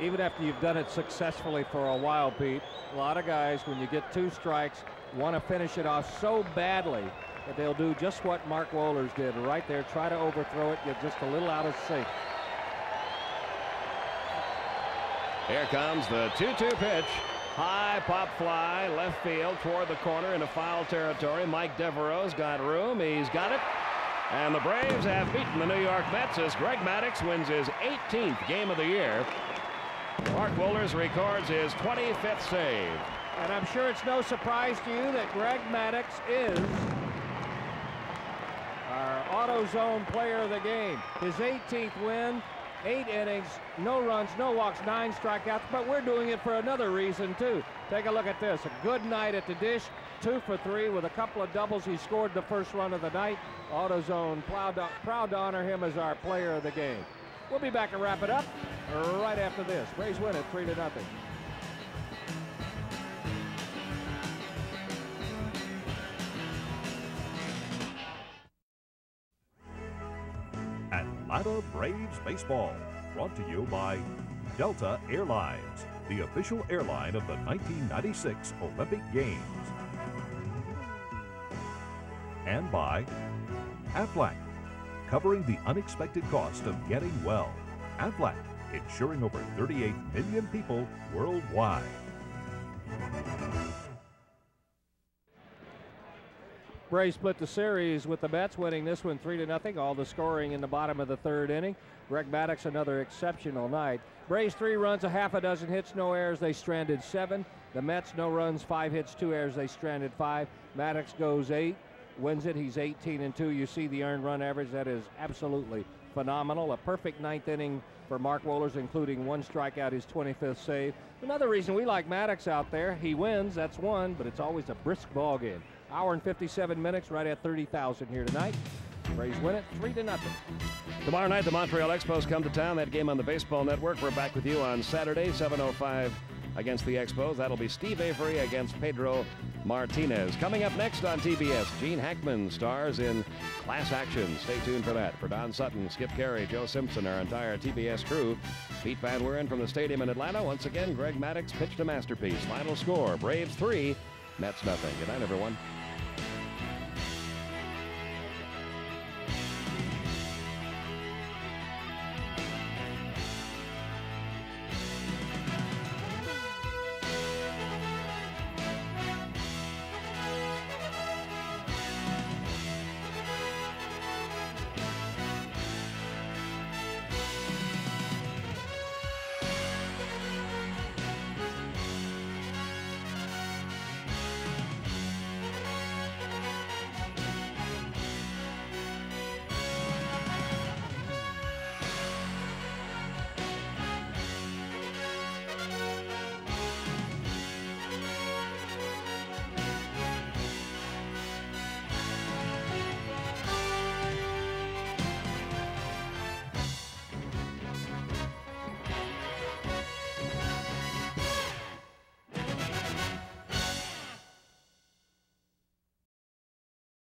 Even after you've done it successfully for a while, Pete, a lot of guys, when you get two strikes, want to finish it off so badly that they'll do just what Mark Wohlers did right there, try to overthrow it, get just a little out of sync. Here comes the 2-2 pitch. High pop fly, left field toward the corner into foul territory. Mike Devereaux's got room. He's got it. And the Braves have beaten the New York Mets as Greg Maddux wins his 18th game of the year. Mark Wohlers records his 25th save. And I'm sure it's no surprise to you that Greg Maddux is our AutoZone player of the game. His 18th win, eight innings, no runs, no walks, nine strikeouts, but we're doing it for another reason too. Take a look at this. A good night at the dish, two for three with a couple of doubles. He scored the first run of the night. AutoZone proud to, proud to honor him as our player of the game. We'll be back and wrap it up right after this. Braves win it three to nothing. Atlanta Braves Baseball, brought to you by Delta Airlines, the official airline of the 1996 Olympic Games. And by Aflac, covering the unexpected cost of getting well. Aflac, insuring over 38 million people worldwide. Braves split the series with the Mets winning this one three to nothing. All the scoring in the bottom of the third inning. Greg Maddux another exceptional night. Braves three runs, a half a dozen hits, no errors. They stranded seven. The Mets no runs, five hits, two errors. They stranded five. Maddux goes eight, wins it. He's 18 and two. You see the earned run average. That is absolutely phenomenal. A perfect ninth inning for Mark Wohlers, including one strikeout, his 25th save. Another reason we like Maddux out there. He wins, that's one, but it's always a brisk ball game. Hour and 57 minutes, right at 30,000 here tonight. Braves win it three to nothing. Tomorrow night, the Montreal Expos come to town. That game on the Baseball Network. We're back with you on Saturday, 7.05 against the Expos. That'll be Steve Avery against Pedro Martinez. Coming up next on TBS, Gene Hackman stars in Class Action. Stay tuned for that. For Don Sutton, Skip Caray, Joe Simpson, our entire TBS crew, Pete Van Wieren from the stadium in Atlanta. Once again, Greg Maddux pitched a masterpiece. Final score, Braves 3, Mets nothing. Good night, everyone.